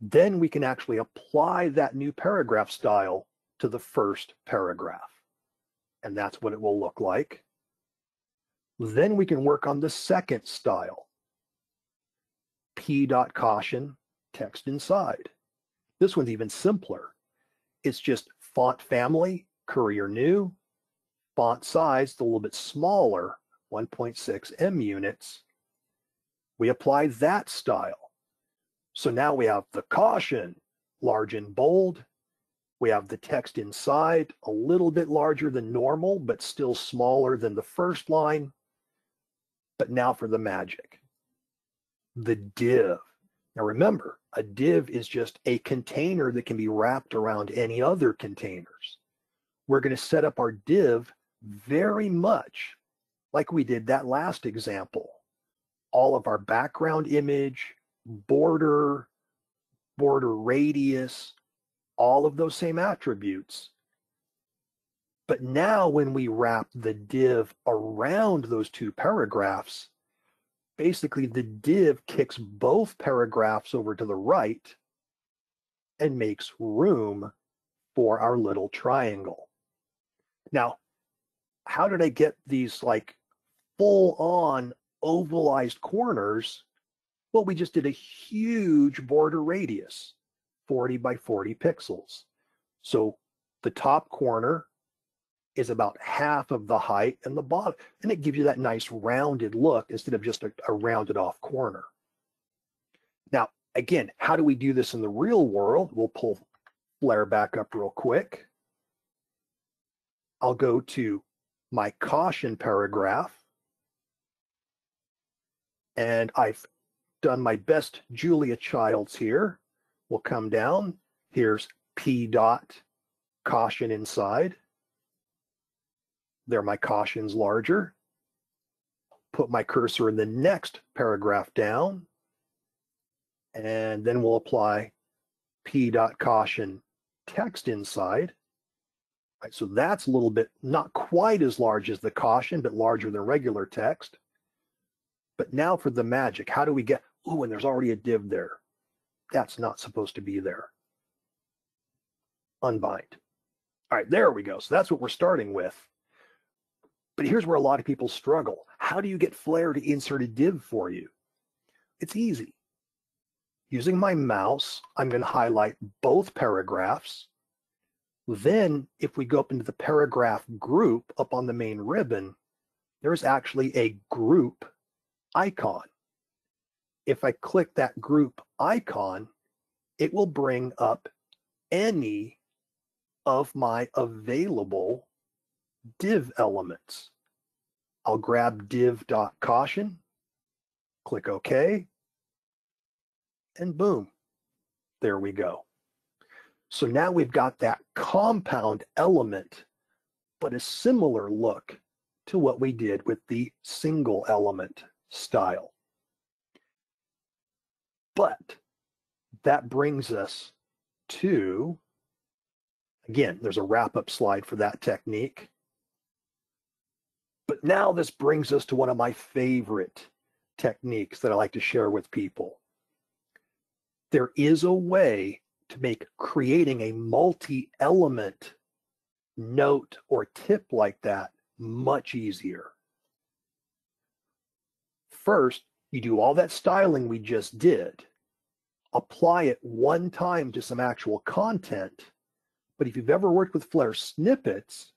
Then we can actually apply that new paragraph style to the first paragraph. And that's what it will look like. Then we can work on the second style. P dot caution text inside. This one's even simpler. It's just font family, courier new, font size a little bit smaller, 1.6 em units, we apply that style. So now we have the caution, large and bold. We have the text inside, a little bit larger than normal, but still smaller than the first line. But now for the magic. The div. Now remember, a div is just a container that can be wrapped around any other containers. We're going to set up our div very much like we did that last example. All of our background image, border, border radius, all of those same attributes. But now when we wrap the div around those two paragraphs, basically the div kicks both paragraphs over to the right and makes room for our little triangle. Now, how did I get these like full on ovalized corners? Well, we just did a huge border radius, 40 by 40 pixels. So the top corner is about half of the height and the bottom, and it gives you that nice rounded look instead of just a, a rounded off corner. Now, again, how do we do this in the real world? We'll pull Flare back up real quick. I'll go to my caution paragraph, and I've done my best Julia Childs here. We'll come down. Here's P dot caution inside. There, my caution's larger. Put my cursor in the next paragraph down. And then we'll apply p dot caution text inside. Right, so that's a little bit not quite as large as the caution, but larger than regular text. But now for the magic, how do we get, oh, and there's already a div there. That's not supposed to be there. Unbind. All right, there we go. So that's what we're starting with. But here's where a lot of people struggle. How do you get Flare to insert a div for you? It's easy. Using my mouse, I'm going to highlight both paragraphs. Then, if we go up into the paragraph group up on the main ribbon, there's actually a group icon. If I click that group icon, it will bring up any of my available div elements. I'll grab div.caution, click OK, and boom, there we go. So now we've got that compound element, but a similar look to what we did with the single element style. But that brings us to, again, there's a wrap up slide for that technique. But now this brings us to one of my favorite techniques that I like to share with people. There is a way to make creating a multi-element note or tip like that much easier. First, you do all that styling we just did, apply it one time to some actual content. But if you've ever worked with Flare snippets,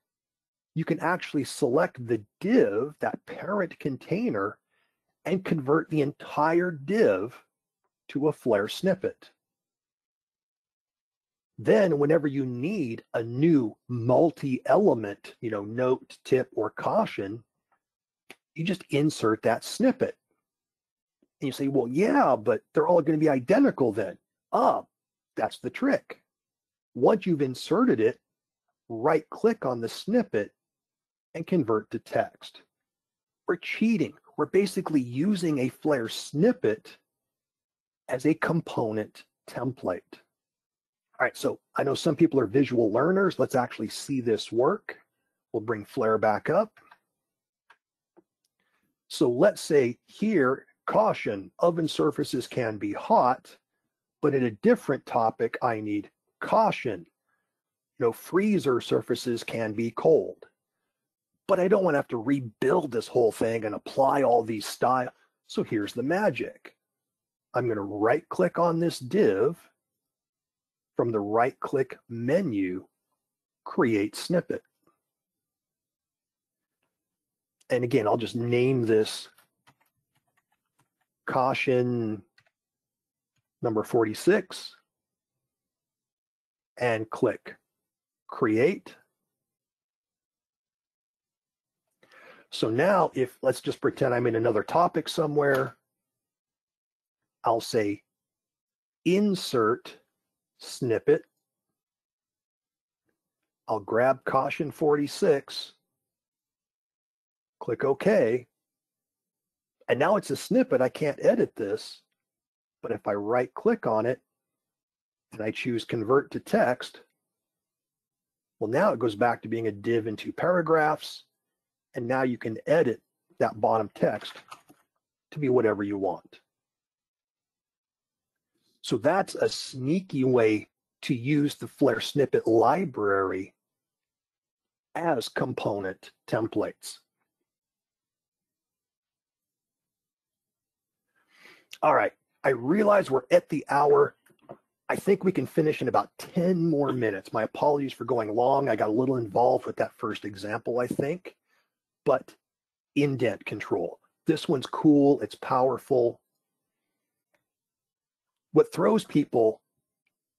you can actually select the div, that parent container, and convert the entire div to a Flare snippet. Then whenever you need a new multi-element, you know, note, tip, or caution, you just insert that snippet. And you say, well, yeah, but they're all going to be identical then. Ah, that's the trick. Once you've inserted it, right click on the snippet and convert to text. We're cheating. We're basically using a Flare snippet as a component template. All right, so I know some people are visual learners. Let's actually see this work. We'll bring Flare back up. So let's say here, caution, oven surfaces can be hot, but in a different topic, I need caution. You know, freezer surfaces can be cold but I don't want to have to rebuild this whole thing and apply all these styles. So here's the magic. I'm going to right click on this div from the right click menu, create snippet. And again, I'll just name this caution number 46 and click create. So now if let's just pretend I'm in another topic somewhere, I'll say insert snippet. I'll grab caution 46, click OK. And now it's a snippet. I can't edit this. But if I right click on it and I choose convert to text, well, now it goes back to being a div in two paragraphs. And now you can edit that bottom text to be whatever you want. So that's a sneaky way to use the Flare snippet library as component templates. All right, I realize we're at the hour. I think we can finish in about 10 more minutes. My apologies for going long. I got a little involved with that first example, I think, but indent control. This one's cool, it's powerful. What throws people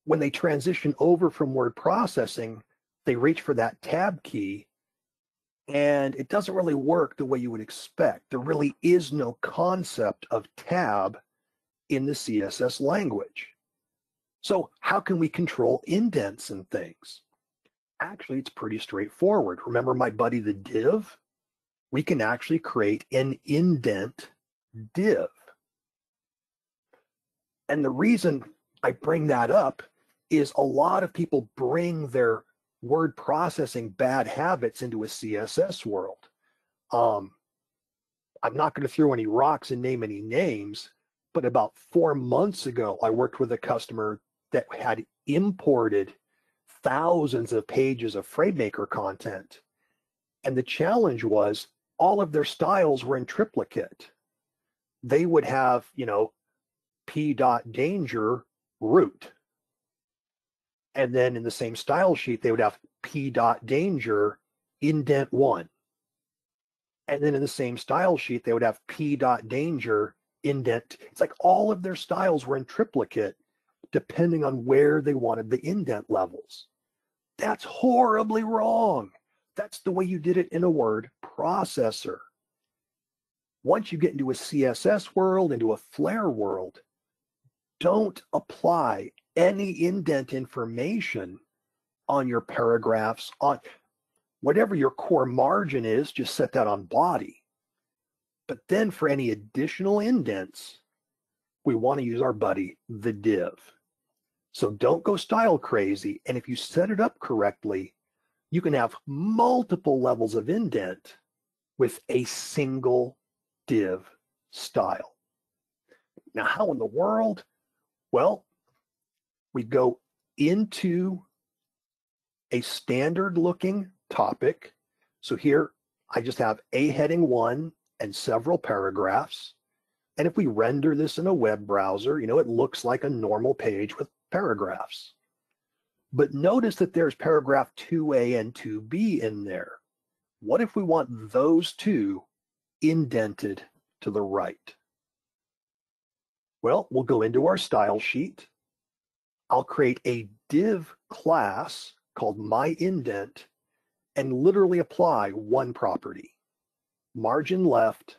when they transition over from word processing, they reach for that tab key and it doesn't really work the way you would expect. There really is no concept of tab in the CSS language. So how can we control indents and things? Actually, it's pretty straightforward. Remember my buddy the div? We can actually create an indent div. And the reason I bring that up is a lot of people bring their word processing bad habits into a CSS world. Um, I'm not going to throw any rocks and name any names, but about four months ago, I worked with a customer that had imported thousands of pages of FrameMaker content. And the challenge was all of their styles were in triplicate. They would have, you know, p dot danger root. And then in the same style sheet, they would have p dot danger indent one. And then in the same style sheet, they would have p dot danger indent. It's like all of their styles were in triplicate depending on where they wanted the indent levels. That's horribly wrong. That's the way you did it in a word processor. Once you get into a CSS world, into a Flare world, don't apply any indent information on your paragraphs, on whatever your core margin is, just set that on body. But then for any additional indents, we want to use our buddy, the div. So don't go style crazy. And if you set it up correctly, you can have multiple levels of indent with a single div style. Now, how in the world? Well, we go into a standard looking topic. So here I just have a heading one and several paragraphs. And if we render this in a web browser, you know, it looks like a normal page with paragraphs. But notice that there's paragraph 2a and 2b in there. What if we want those two indented to the right? Well, we'll go into our style sheet. I'll create a div class called my indent and literally apply one property margin left,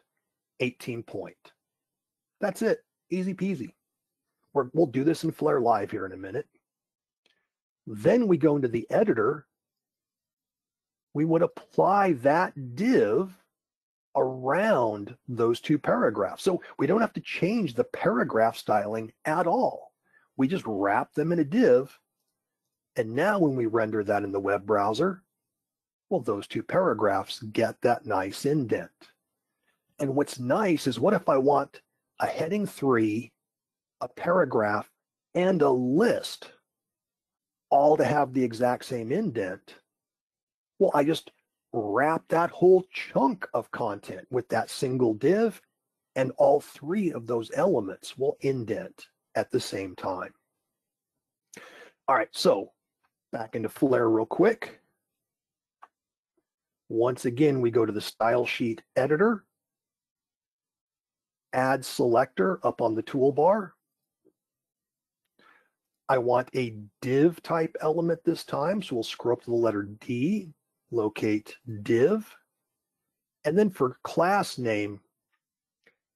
18 point. That's it, easy peasy. we will do this in Flare Live here in a minute. Then we go into the editor. We would apply that div around those two paragraphs. So we don't have to change the paragraph styling at all. We just wrap them in a div. And now when we render that in the web browser, well, those two paragraphs get that nice indent. And what's nice is what if I want a heading three, a paragraph, and a list all to have the exact same indent? Well, I just wrap that whole chunk of content with that single div, and all three of those elements will indent at the same time. All right, so back into Flare real quick. Once again, we go to the style sheet editor, add selector up on the toolbar. I want a div type element this time, so we'll scroll up to the letter D, locate div. And then for class name,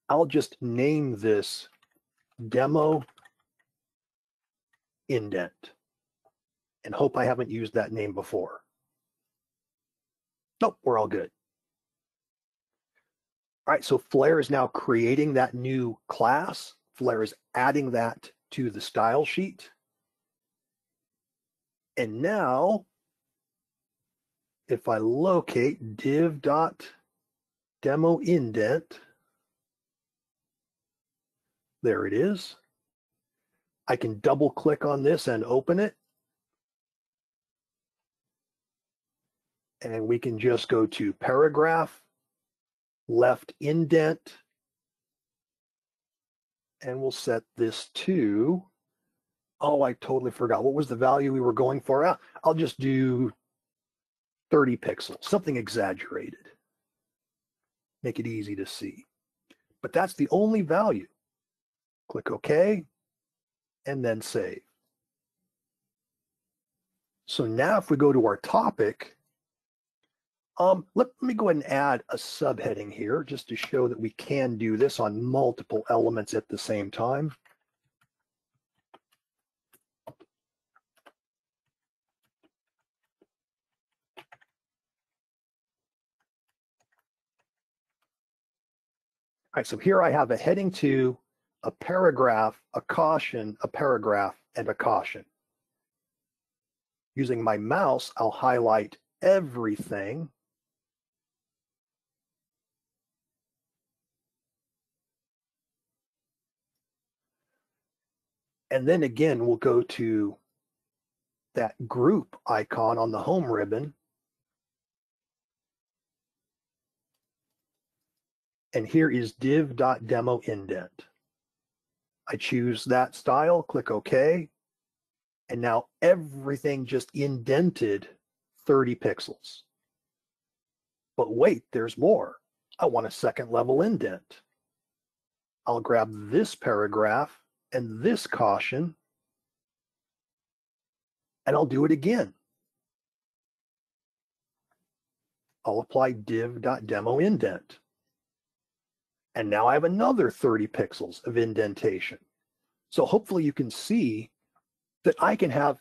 I'll just name this demo indent and hope I haven't used that name before. Nope, we're all good. All right, so Flare is now creating that new class Flare is adding that to the style sheet. And now, if I locate div dot demo indent, there it is. I can double click on this and open it. And we can just go to paragraph, left indent, and we'll set this to, oh, I totally forgot. What was the value we were going for? Ah, I'll just do 30 pixels, something exaggerated. Make it easy to see. But that's the only value. Click OK and then save. So now if we go to our topic, um, let, let, me go ahead and add a subheading here just to show that we can do this on multiple elements at the same time. Right, so here I have a heading two a paragraph, a caution, a paragraph, and a caution. Using my mouse, I'll highlight everything. And then again, we'll go to that group icon on the home ribbon. And here is div.demo indent. I choose that style, click OK. And now everything just indented 30 pixels. But wait, there's more. I want a second level indent. I'll grab this paragraph and this caution, and I'll do it again. I'll apply div.demo indent. And now I have another 30 pixels of indentation. So hopefully you can see that I can have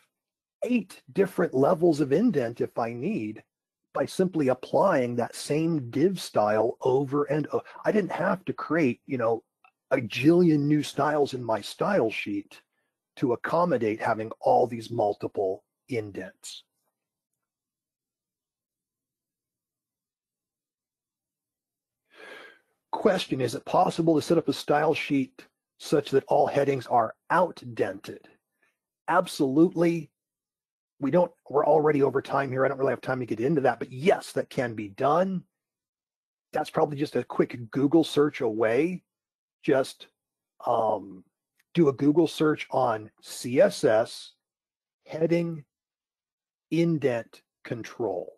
eight different levels of indent if I need by simply applying that same div style over and over. I didn't have to create, you know, a jillion new styles in my style sheet to accommodate having all these multiple indents. Question, is it possible to set up a style sheet such that all headings are outdented? Absolutely. We don't, we're already over time here. I don't really have time to get into that, but yes, that can be done. That's probably just a quick Google search away. Just um, do a Google search on CSS heading indent control.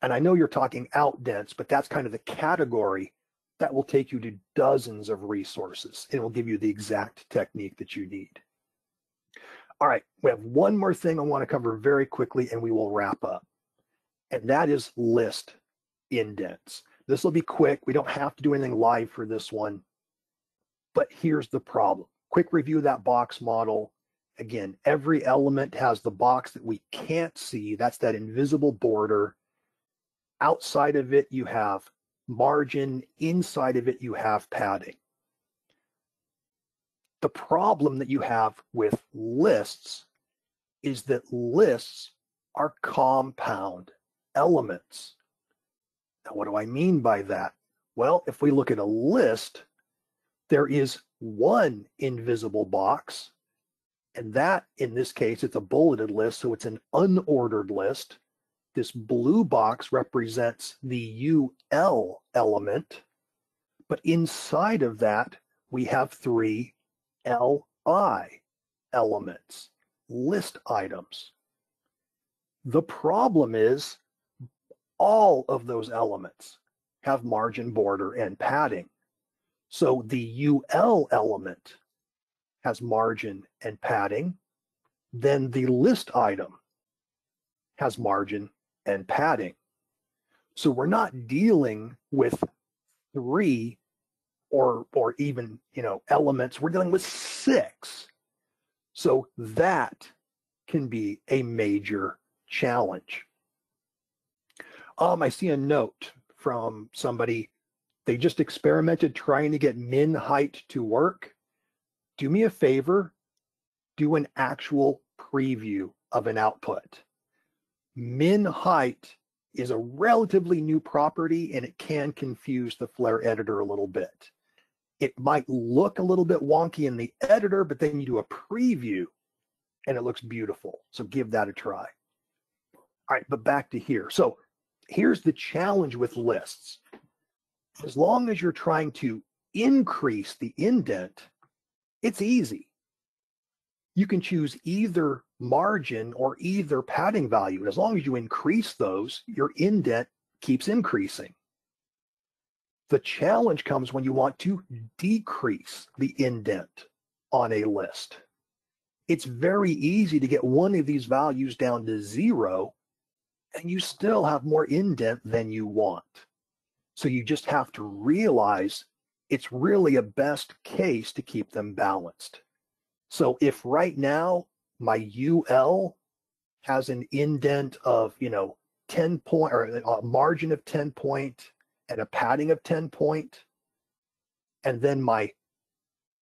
And I know you're talking outdents, but that's kind of the category that will take you to dozens of resources and it will give you the exact technique that you need. All right, we have one more thing I want to cover very quickly and we will wrap up. And that is list indents. This will be quick. We don't have to do anything live for this one. But here's the problem. Quick review of that box model. Again, every element has the box that we can't see. That's that invisible border. Outside of it, you have margin. Inside of it, you have padding. The problem that you have with lists is that lists are compound elements. Now, what do I mean by that? Well, if we look at a list, there is one invisible box, and that, in this case, it's a bulleted list, so it's an unordered list. This blue box represents the UL element, but inside of that, we have three LI elements, list items. The problem is all of those elements have margin border and padding. So the UL element has margin and padding. Then the list item has margin and padding. So we're not dealing with three or or even you know elements. We're dealing with six. So that can be a major challenge. Um, I see a note from somebody. They just experimented trying to get min height to work. do me a favor, do an actual preview of an output. Min height is a relatively new property and it can confuse the Flare editor a little bit. It might look a little bit wonky in the editor, but then you do a preview and it looks beautiful. So give that a try. All right, but back to here. So here's the challenge with lists. As long as you're trying to increase the indent, it's easy. You can choose either margin or either padding value. And as long as you increase those, your indent keeps increasing. The challenge comes when you want to decrease the indent on a list. It's very easy to get one of these values down to zero and you still have more indent than you want. So you just have to realize it's really a best case to keep them balanced. So if right now my UL has an indent of, you know, 10 point or a margin of 10 point and a padding of 10 point, and then my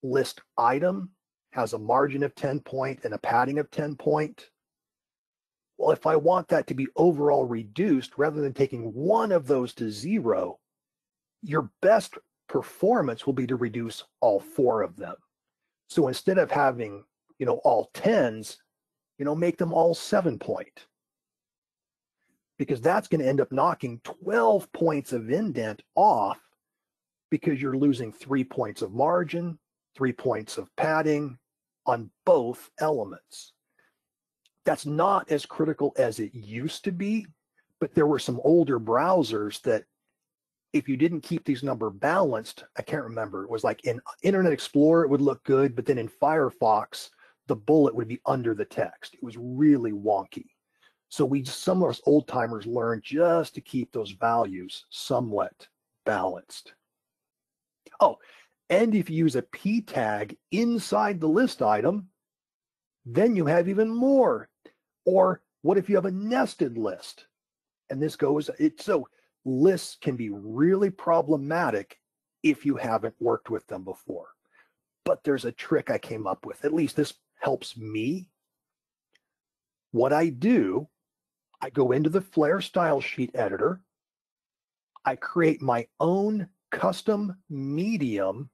list item has a margin of 10 point and a padding of 10 point. Well, if I want that to be overall reduced rather than taking one of those to zero, your best performance will be to reduce all four of them. So instead of having, you know, all tens, you know, make them all seven point. Because that's going to end up knocking 12 points of indent off because you're losing three points of margin, three points of padding on both elements. That's not as critical as it used to be, but there were some older browsers that if you didn't keep these number balanced, I can't remember. It was like in Internet Explorer, it would look good, but then in Firefox, the bullet would be under the text. It was really wonky. So we some of us old timers learned just to keep those values somewhat balanced. Oh, and if you use a p tag inside the list item, then you have even more. Or what if you have a nested list? And this goes, it so lists can be really problematic if you haven't worked with them before. But there's a trick I came up with. At least this helps me. What I do, I go into the Flare style sheet editor. I create my own custom medium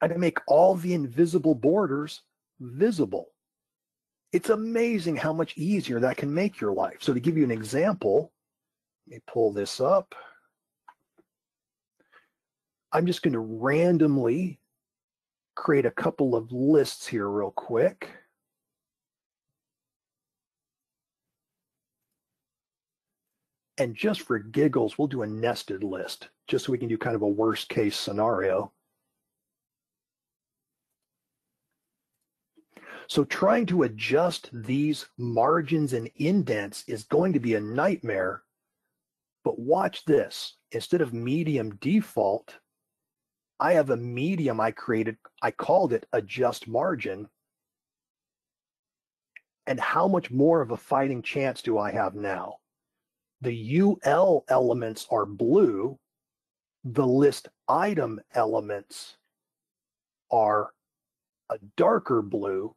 and I make all the invisible borders visible. It's amazing how much easier that can make your life. So to give you an example, let me pull this up. I'm just going to randomly create a couple of lists here real quick. And just for giggles, we'll do a nested list, just so we can do kind of a worst case scenario. So trying to adjust these margins and indents is going to be a nightmare but watch this. Instead of medium default, I have a medium I created. I called it adjust margin. And how much more of a fighting chance do I have now? The UL elements are blue. The list item elements are a darker blue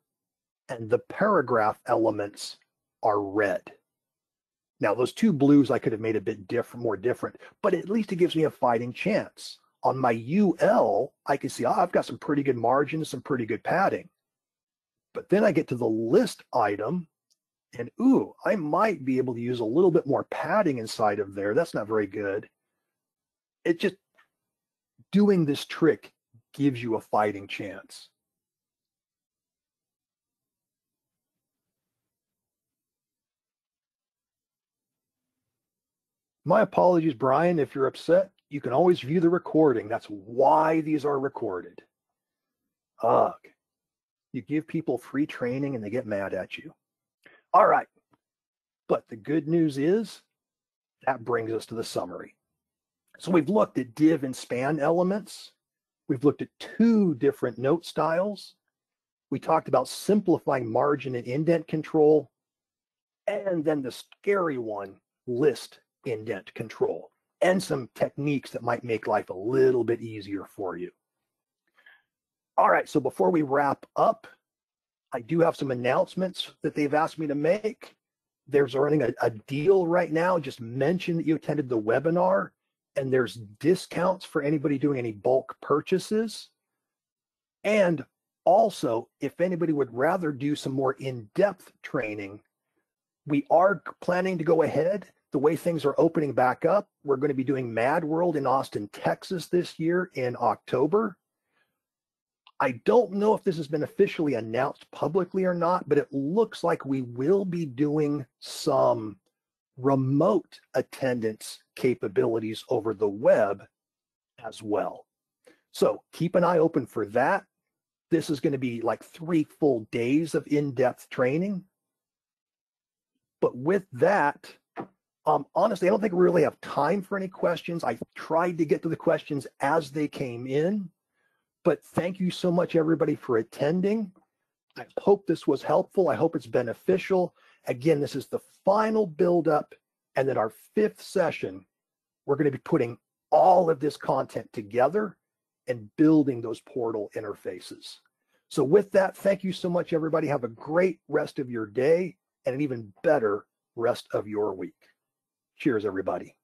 and the paragraph elements are red. Now, those two blues I could have made a bit different, more different, but at least it gives me a fighting chance. On my UL, I can see, oh, I've got some pretty good margins, some pretty good padding. But then I get to the list item, and ooh, I might be able to use a little bit more padding inside of there. That's not very good. It just, doing this trick gives you a fighting chance. My apologies, Brian, if you're upset. You can always view the recording. That's why these are recorded. Ugh. You give people free training and they get mad at you. All right. But the good news is that brings us to the summary. So we've looked at div and span elements. We've looked at two different note styles. We talked about simplifying margin and indent control. And then the scary one, list indent control and some techniques that might make life a little bit easier for you. All right, so before we wrap up, I do have some announcements that they've asked me to make. There's running a, a deal right now. Just mention that you attended the webinar, and there's discounts for anybody doing any bulk purchases. And also, if anybody would rather do some more in-depth training, we are planning to go ahead. The way things are opening back up, we're going to be doing MadWorld in Austin, Texas this year in October. I don't know if this has been officially announced publicly or not, but it looks like we will be doing some remote attendance capabilities over the web as well. So keep an eye open for that. This is going to be like three full days of in-depth training. But with that, um, honestly, I don't think we really have time for any questions. I tried to get to the questions as they came in. But thank you so much, everybody, for attending. I hope this was helpful. I hope it's beneficial. Again, this is the final build-up, and then our fifth session, we're going to be putting all of this content together and building those portal interfaces. So with that, thank you so much, everybody. Have a great rest of your day and an even better rest of your week. Cheers, everybody.